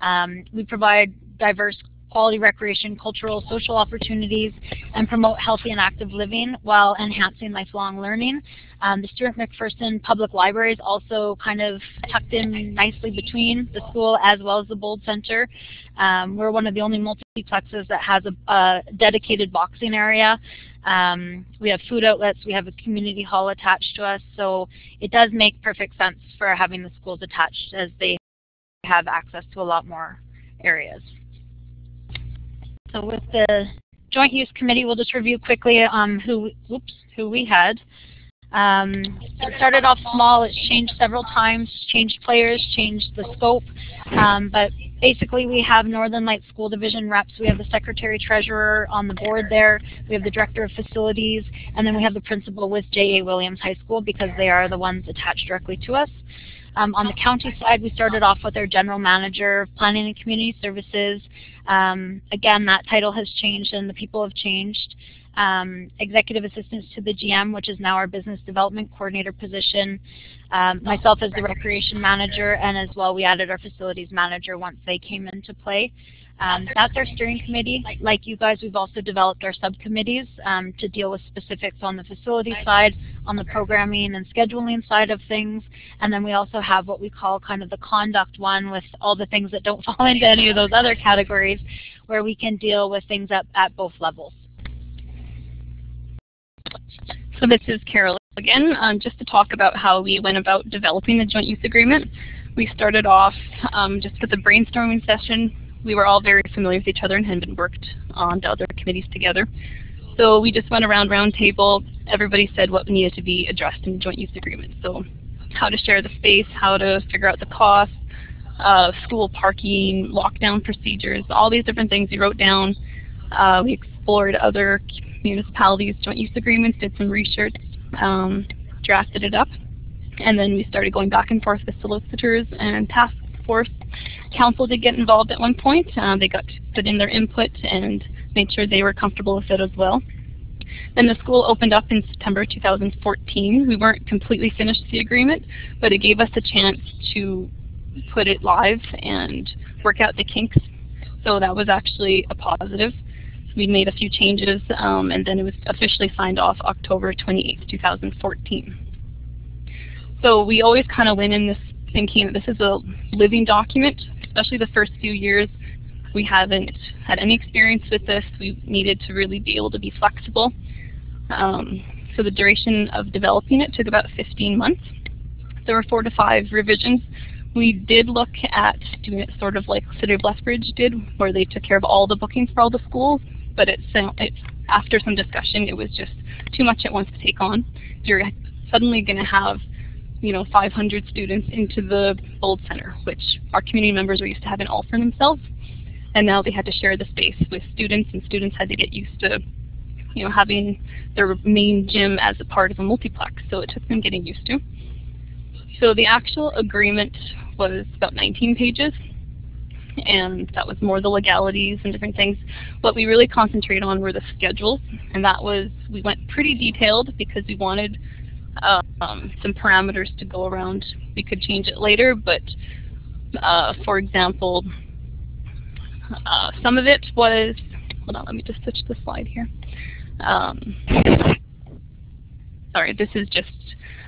Um, we provide diverse quality recreation, cultural, social opportunities, and promote healthy and active living while enhancing lifelong learning. Um, the Stuart MacPherson Public Library is also kind of tucked in nicely between the school as well as the Bold Center. Um, we're one of the only multiplexes that has a, a dedicated boxing area. Um, we have food outlets, we have a community hall attached to us, so it does make perfect sense for having the schools attached as they have access to a lot more areas. So with the Joint Use Committee, we'll just review quickly um, who, whoops, who we had. Um, it started off small. It's changed several times, changed players, changed the scope. Um, but basically, we have Northern Lights School Division reps. We have the Secretary Treasurer on the board there. We have the Director of Facilities. And then we have the principal with J.A. Williams High School because they are the ones attached directly to us. Um, on the county side, we started off with our General Manager of Planning and Community Services. Um, again, that title has changed and the people have changed. Um, executive assistance to the GM, which is now our business development coordinator position. Um, myself as the recreation manager, and as well we added our facilities manager once they came into play. Um, that's our steering committee. Like you guys, we've also developed our subcommittees um, to deal with specifics on the facility side, on the programming and scheduling side of things. And then we also have what we call kind of the conduct one with all the things that don't fall into any of those other categories where we can deal with things at, at both levels. So this is Carol again, um, just to talk about how we went about developing the joint use agreement. We started off um, just with a brainstorming session we were all very familiar with each other and had been worked on the other committees together. So we just went around roundtable. Everybody said what needed to be addressed in the joint use agreement. So how to share the space, how to figure out the cost, uh, school parking, lockdown procedures, all these different things we wrote down. Uh, we explored other municipalities' joint use agreements, did some research, um, drafted it up, and then we started going back and forth with solicitors and task force council did get involved at one point. Uh, they got to put in their input and made sure they were comfortable with it as well. Then the school opened up in September 2014. We weren't completely finished the agreement, but it gave us a chance to put it live and work out the kinks. So that was actually a positive. We made a few changes, um, and then it was officially signed off October 28, 2014. So we always kind of went in this thinking that this is a living document, especially the first few years. We haven't had any experience with this. We needed to really be able to be flexible. Um, so the duration of developing it took about 15 months. there were four to five revisions. We did look at doing it sort of like City of Lethbridge did, where they took care of all the bookings for all the schools, but after some discussion, it was just too much at once to take on. You're suddenly going to have you know, 500 students into the Bold Center, which our community members were used to having all for themselves. And now they had to share the space with students, and students had to get used to, you know, having their main gym as a part of a multiplex. So it took them getting used to. So the actual agreement was about 19 pages, and that was more the legalities and different things. What we really concentrated on were the schedules, and that was, we went pretty detailed because we wanted um, some parameters to go around. We could change it later, but uh, for example, uh, some of it was, hold on, let me just switch the slide here. Um, sorry, this is just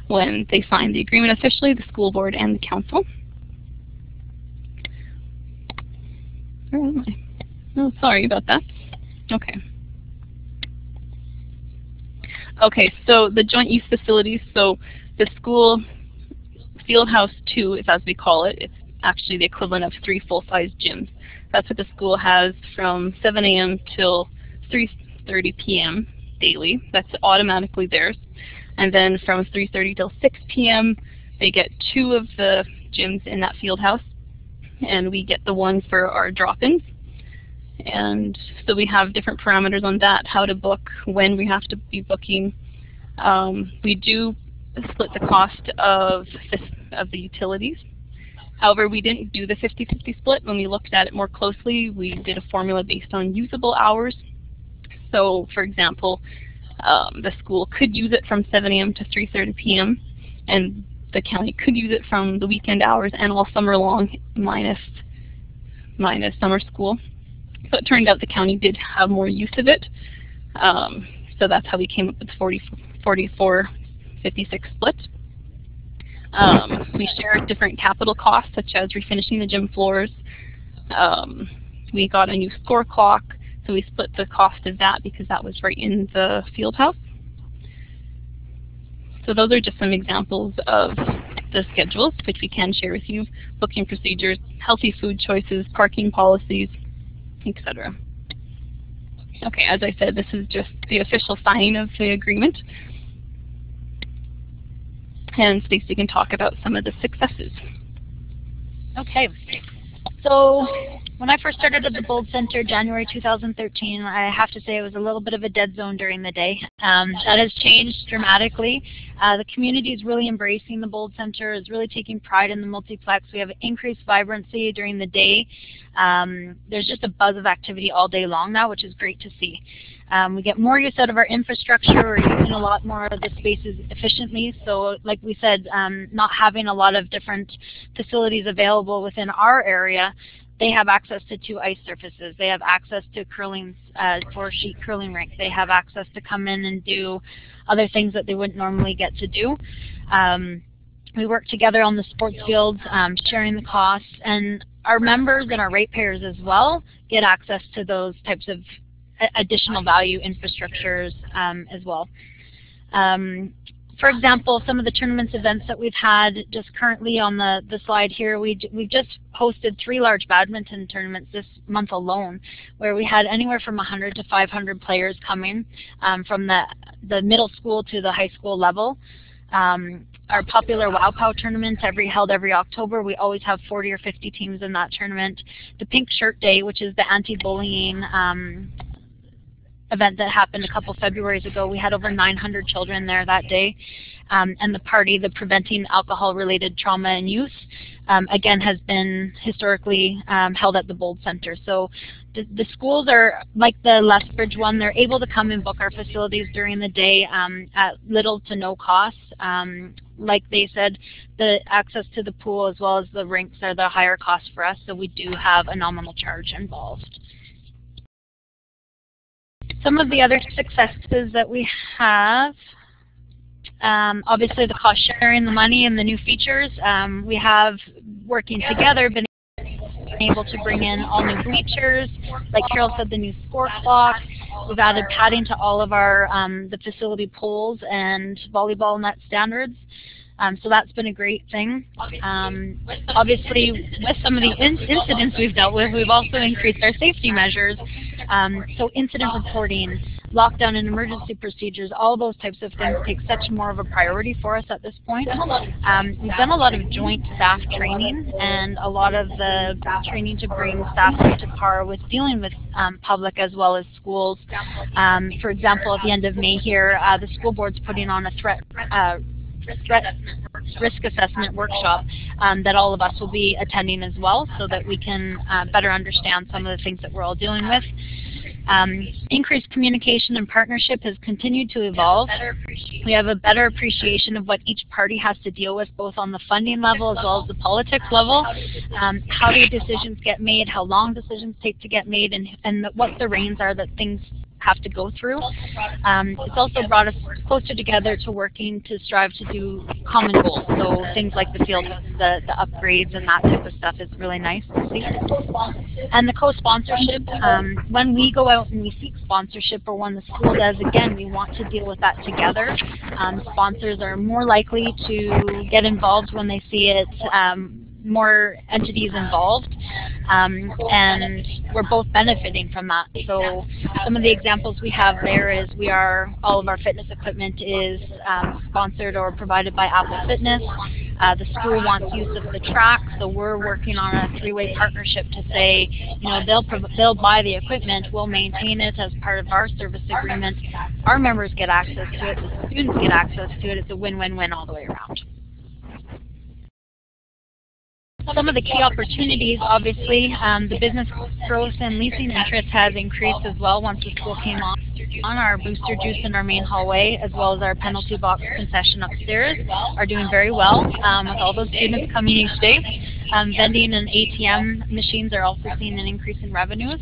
when they signed the agreement officially, the school board and the council. Where am I? Oh, sorry about that. Okay. Okay, so the joint use facilities, so the school field house 2 is as we call it. It's actually the equivalent of three full-size gyms. That's what the school has from 7 a.m. till 3.30 p.m. daily. That's automatically theirs. And then from 3.30 till 6 p.m. they get two of the gyms in that field house. And we get the one for our drop-ins. And so we have different parameters on that, how to book, when we have to be booking. Um, we do split the cost of, of the utilities. However, we didn't do the 50-50 split. When we looked at it more closely, we did a formula based on usable hours. So, for example, um, the school could use it from 7 a.m. to 3.30 p.m. and the county could use it from the weekend hours and all summer long minus, minus summer school. So it turned out the county did have more use of it. Um, so that's how we came up with 40, 44, 56 split. Um, we shared different capital costs such as refinishing the gym floors. Um, we got a new score clock, so we split the cost of that because that was right in the field house. So those are just some examples of the schedules, which we can share with you, booking procedures, healthy food choices, parking policies, etc. Okay, as I said, this is just the official signing of the agreement. And Stacy can talk about some of the successes. Okay, so when I first started at the Bold Center January 2013, I have to say it was a little bit of a dead zone during the day. Um, that has changed dramatically. Uh, the community is really embracing the Bold Center, is really taking pride in the multiplex. We have increased vibrancy during the day. Um, there's just a buzz of activity all day long now, which is great to see. Um, we get more use out of our infrastructure. We're using a lot more of the spaces efficiently. So like we said, um, not having a lot of different facilities available within our area, they have access to two ice surfaces. They have access to curling, uh, four sheet curling rink. They have access to come in and do other things that they wouldn't normally get to do. Um, we work together on the sports fields, um, sharing the costs, and our members and our ratepayers as well get access to those types of additional value infrastructures um, as well. Um, for example, some of the tournaments events that we've had just currently on the, the slide here, we, we've just hosted three large badminton tournaments this month alone, where we had anywhere from 100 to 500 players coming um, from the, the middle school to the high school level. Um, our popular Wow Pow tournaments every held every October. We always have 40 or 50 teams in that tournament. The Pink Shirt Day, which is the anti-bullying um, event that happened a couple of Februarys ago. We had over 900 children there that day. Um, and the party, the Preventing Alcohol-Related Trauma in Youth, um, again has been historically um, held at the Bold Center. So the, the, schools are, like the Lethbridge one, they're able to come and book our facilities during the day um, at little to no cost. Um, like they said, the access to the pool as well as the rinks are the higher cost for us, so we do have a nominal charge involved. Some of the other successes that we have, um, obviously the cost sharing, the money, and the new features. Um, we have, working together, been able to bring in all new bleachers. Like Carol said, the new score clock. We've added padding to all of our um, the facility poles and volleyball net standards. Um, so that's been a great thing. Um, obviously, with some of the in incidents we've dealt with, we've also increased our safety measures. Um, so incident reporting, lockdown and emergency procedures, all those types of things take such more of a priority for us at this point. Um, we've done a lot of joint staff training and a lot of the training to bring staff up to par with dealing with um, public as well as schools. Um, for example, at the end of May here, uh, the school board's putting on a threat uh, threat risk assessment workshop um, that all of us will be attending as well so that we can uh, better understand some of the things that we're all dealing with. Um, increased communication and partnership has continued to evolve. We have a better appreciation of what each party has to deal with, both on the funding level as well as the politics level. Um, how do decisions get made, how long decisions take to get made, and, and what the reins are that things have to go through. Um, it's also brought us closer together to working to strive to do common goals. So things like the field, the, the upgrades and that type of stuff is really nice to see. And the co-sponsorship, um, when we go out and we seek sponsorship or when the school does, again, we want to deal with that together. Um, sponsors are more likely to get involved when they see it um, more entities involved, um, and we're both benefiting from that. So some of the examples we have there is we are, all of our fitness equipment is um, sponsored or provided by Apple Fitness. Uh, the school wants use of the track, so we're working on a three-way partnership to say, you know, they'll they'll buy the equipment, we'll maintain it as part of our service agreement. Our members get access to it, the students get access to it. It's a win-win-win all the way around. Some of the key opportunities, obviously, um, the business growth and leasing interest has increased as well once the school came on. On our booster juice in our main hallway, as well as our penalty box concession upstairs, are doing very well um, with all those students coming each day. Um, vending and ATM machines are also seeing an increase in revenues.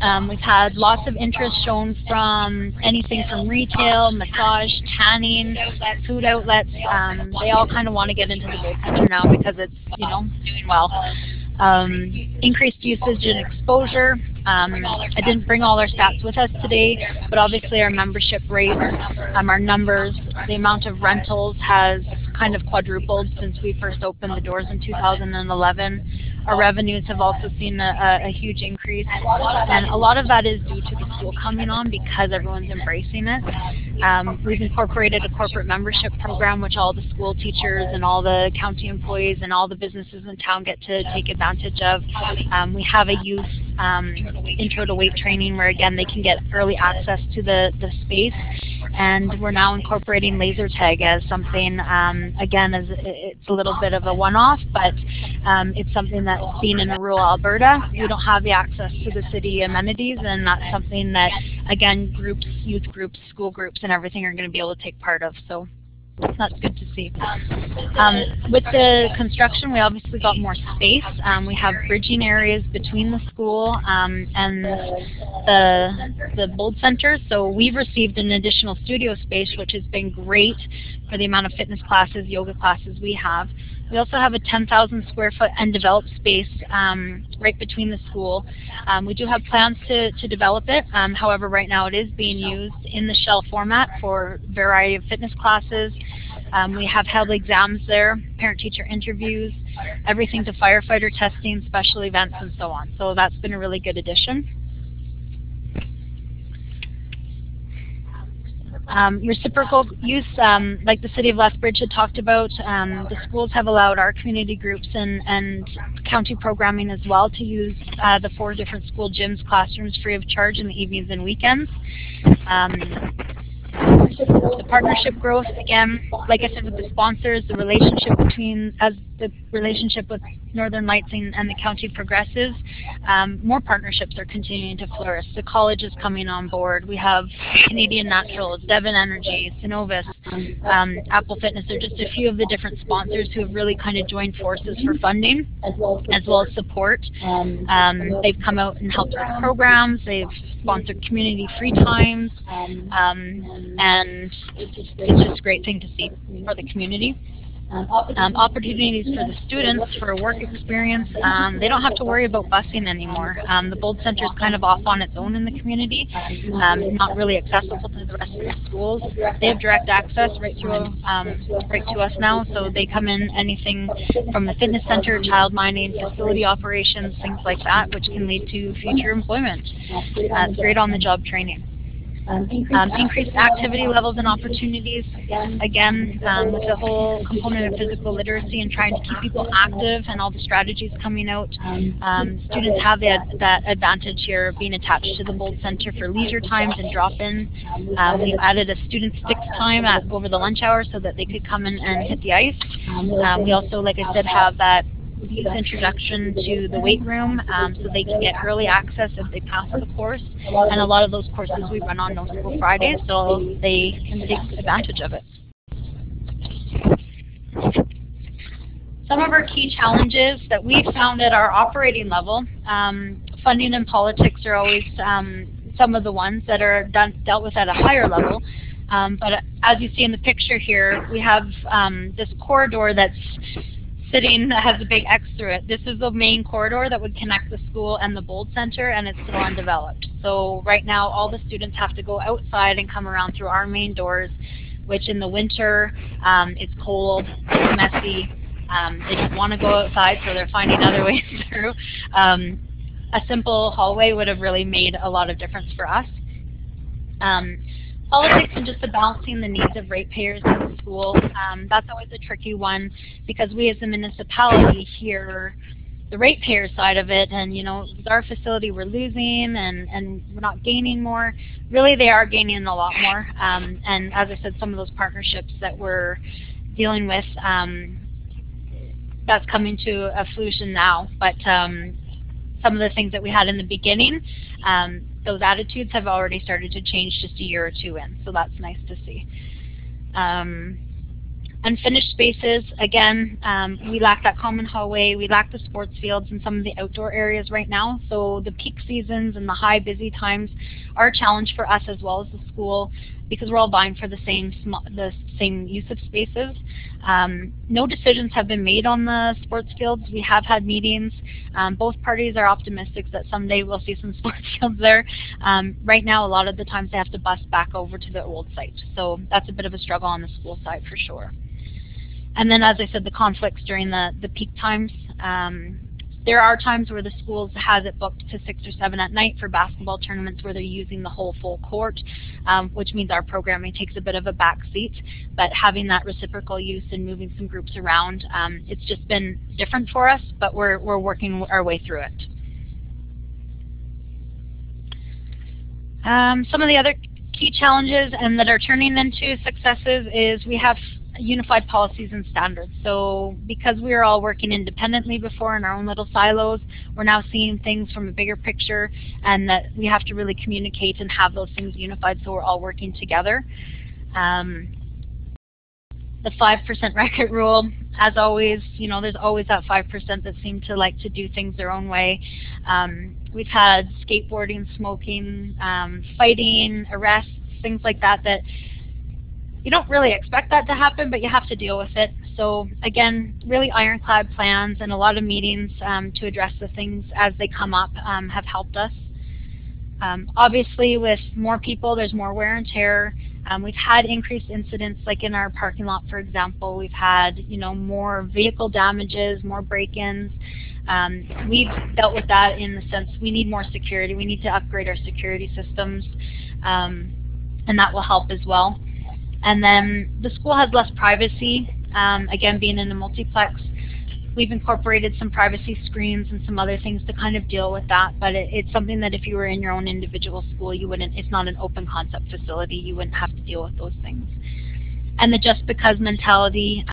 Um, we've had lots of interest shown from anything from retail, massage, tanning, food outlets. Um, they all kind of want to get into the Bold Center now because it's, you know, doing well. Um, increased usage and exposure. Um, I didn't bring all our stats with us today, but obviously our membership rates, um, our numbers, the amount of rentals has kind of quadrupled since we first opened the doors in 2011. Our revenues have also seen a, a, huge increase, and a lot of that is due to the school coming on because everyone's embracing it. Um, we've incorporated a corporate membership program which all the school teachers and all the county employees and all the businesses in town get to take advantage of. Um, we have a youth um, intro to weight training where again they can get early access to the, the space and we're now incorporating laser tag as something um, again as it's a little bit of a one-off but um, it's something that's seen in rural Alberta. We don't have the access to the city amenities and that's something that again groups, youth groups, school groups and everything are going to be able to take part of. So that's good to see. Um, with the construction, we obviously got more space. Um, we have bridging areas between the school um, and the, the Bold Center. So we've received an additional studio space, which has been great for the amount of fitness classes, yoga classes we have. We also have a 10,000 square foot undeveloped space um, right between the school. Um, we do have plans to, to develop it. Um, however, right now it is being used in the shell format for a variety of fitness classes. Um, we have held exams there, parent-teacher interviews, everything to firefighter testing, special events, and so on. So that's been a really good addition. Um, reciprocal use, um, like the City of Lethbridge had talked about, um, the schools have allowed our community groups and, and county programming as well to use uh, the four different school gyms classrooms free of charge in the evenings and weekends. Um, the partnership growth, again, like I said with the sponsors, the relationship between, as the relationship with Northern Lights and, and the county progresses, um, more partnerships are continuing to flourish. The college is coming on board. We have Canadian Naturals, Devon Energy, Cenovus, um, Apple Fitness. They're just a few of the different sponsors who have really kind of joined forces for funding as well as support. Um, they've come out and helped with programs. They've sponsored community free times. Um, and it's just a great thing to see for the community. Um, opportunities for the students for a work experience. Um, they don't have to worry about busing anymore. Um, the Bold Center is kind of off on its own in the community, um, not really accessible to the rest of the schools. They have direct access right through um, right to us now, so they come in anything from the fitness center, child minding, facility operations, things like that, which can lead to future employment. Uh, great on-the-job training. Um, increased activity levels and opportunities, again, um, with the whole component of physical literacy and trying to keep people active and all the strategies coming out. Um, students have that, that advantage here of being attached to the Bold Center for leisure times and drop-in. Um, we added a student sticks time at, over the lunch hour so that they could come in and hit the ice. Um, we also, like I said, have that youth introduction to the weight room um, so they can get early access if they pass the course. And a lot of those courses we run on No School Fridays, so they can take advantage of it. Some of our key challenges that we've found at our operating level, um, funding and politics are always um, some of the ones that are done, dealt with at a higher level. Um, but as you see in the picture here, we have um, this corridor that's sitting that has a big X through it. This is the main corridor that would connect the school and the Bold Center, and it's still undeveloped. So right now, all the students have to go outside and come around through our main doors, which in the winter, um, it's cold, it's messy. Um, they don't want to go outside, so they're finding other ways through. Um, a simple hallway would have really made a lot of difference for us. Um, Politics and just the balancing the needs of ratepayers in the school, um, that's always a tricky one because we as a municipality hear the ratepayer side of it and you know with our facility we're losing and and we're not gaining more. Really they are gaining a lot more um, and as I said some of those partnerships that we're dealing with um, that's coming to a solution now but um, some of the things that we had in the beginning um, those attitudes have already started to change just a year or two in, so that's nice to see. Um, unfinished spaces, again, um, we lack that common hallway, we lack the sports fields and some of the outdoor areas right now, so the peak seasons and the high busy times are a challenge for us as well as the school because we're all vying for the same the same use of spaces. Um, no decisions have been made on the sports fields. We have had meetings. Um, both parties are optimistic that someday we'll see some sports fields there. Um, right now, a lot of the times they have to bus back over to the old site. So that's a bit of a struggle on the school side for sure. And then, as I said, the conflicts during the, the peak times. Um, there are times where the schools has it booked to 6 or 7 at night for basketball tournaments where they're using the whole full court, um, which means our programming takes a bit of a back seat. But having that reciprocal use and moving some groups around, um, it's just been different for us, but we're, we're working our way through it. Um, some of the other key challenges and that are turning into successes is we have unified policies and standards. So because we were all working independently before in our own little silos, we're now seeing things from a bigger picture and that we have to really communicate and have those things unified so we're all working together. Um, the 5% record rule, as always, you know, there's always that 5% that seem to like to do things their own way. Um, we've had skateboarding, smoking, um, fighting, arrests, things like that that you don't really expect that to happen, but you have to deal with it. So again, really ironclad plans and a lot of meetings um, to address the things as they come up um, have helped us. Um, obviously, with more people, there's more wear and tear. Um, we've had increased incidents, like in our parking lot, for example. We've had, you know, more vehicle damages, more break-ins. Um, we've dealt with that in the sense we need more security. We need to upgrade our security systems, um, and that will help as well. And then the school has less privacy. Um, again, being in a multiplex, we've incorporated some privacy screens and some other things to kind of deal with that. But it, it's something that if you were in your own individual school, you wouldn't. It's not an open concept facility. You wouldn't have to deal with those things. And the just because mentality.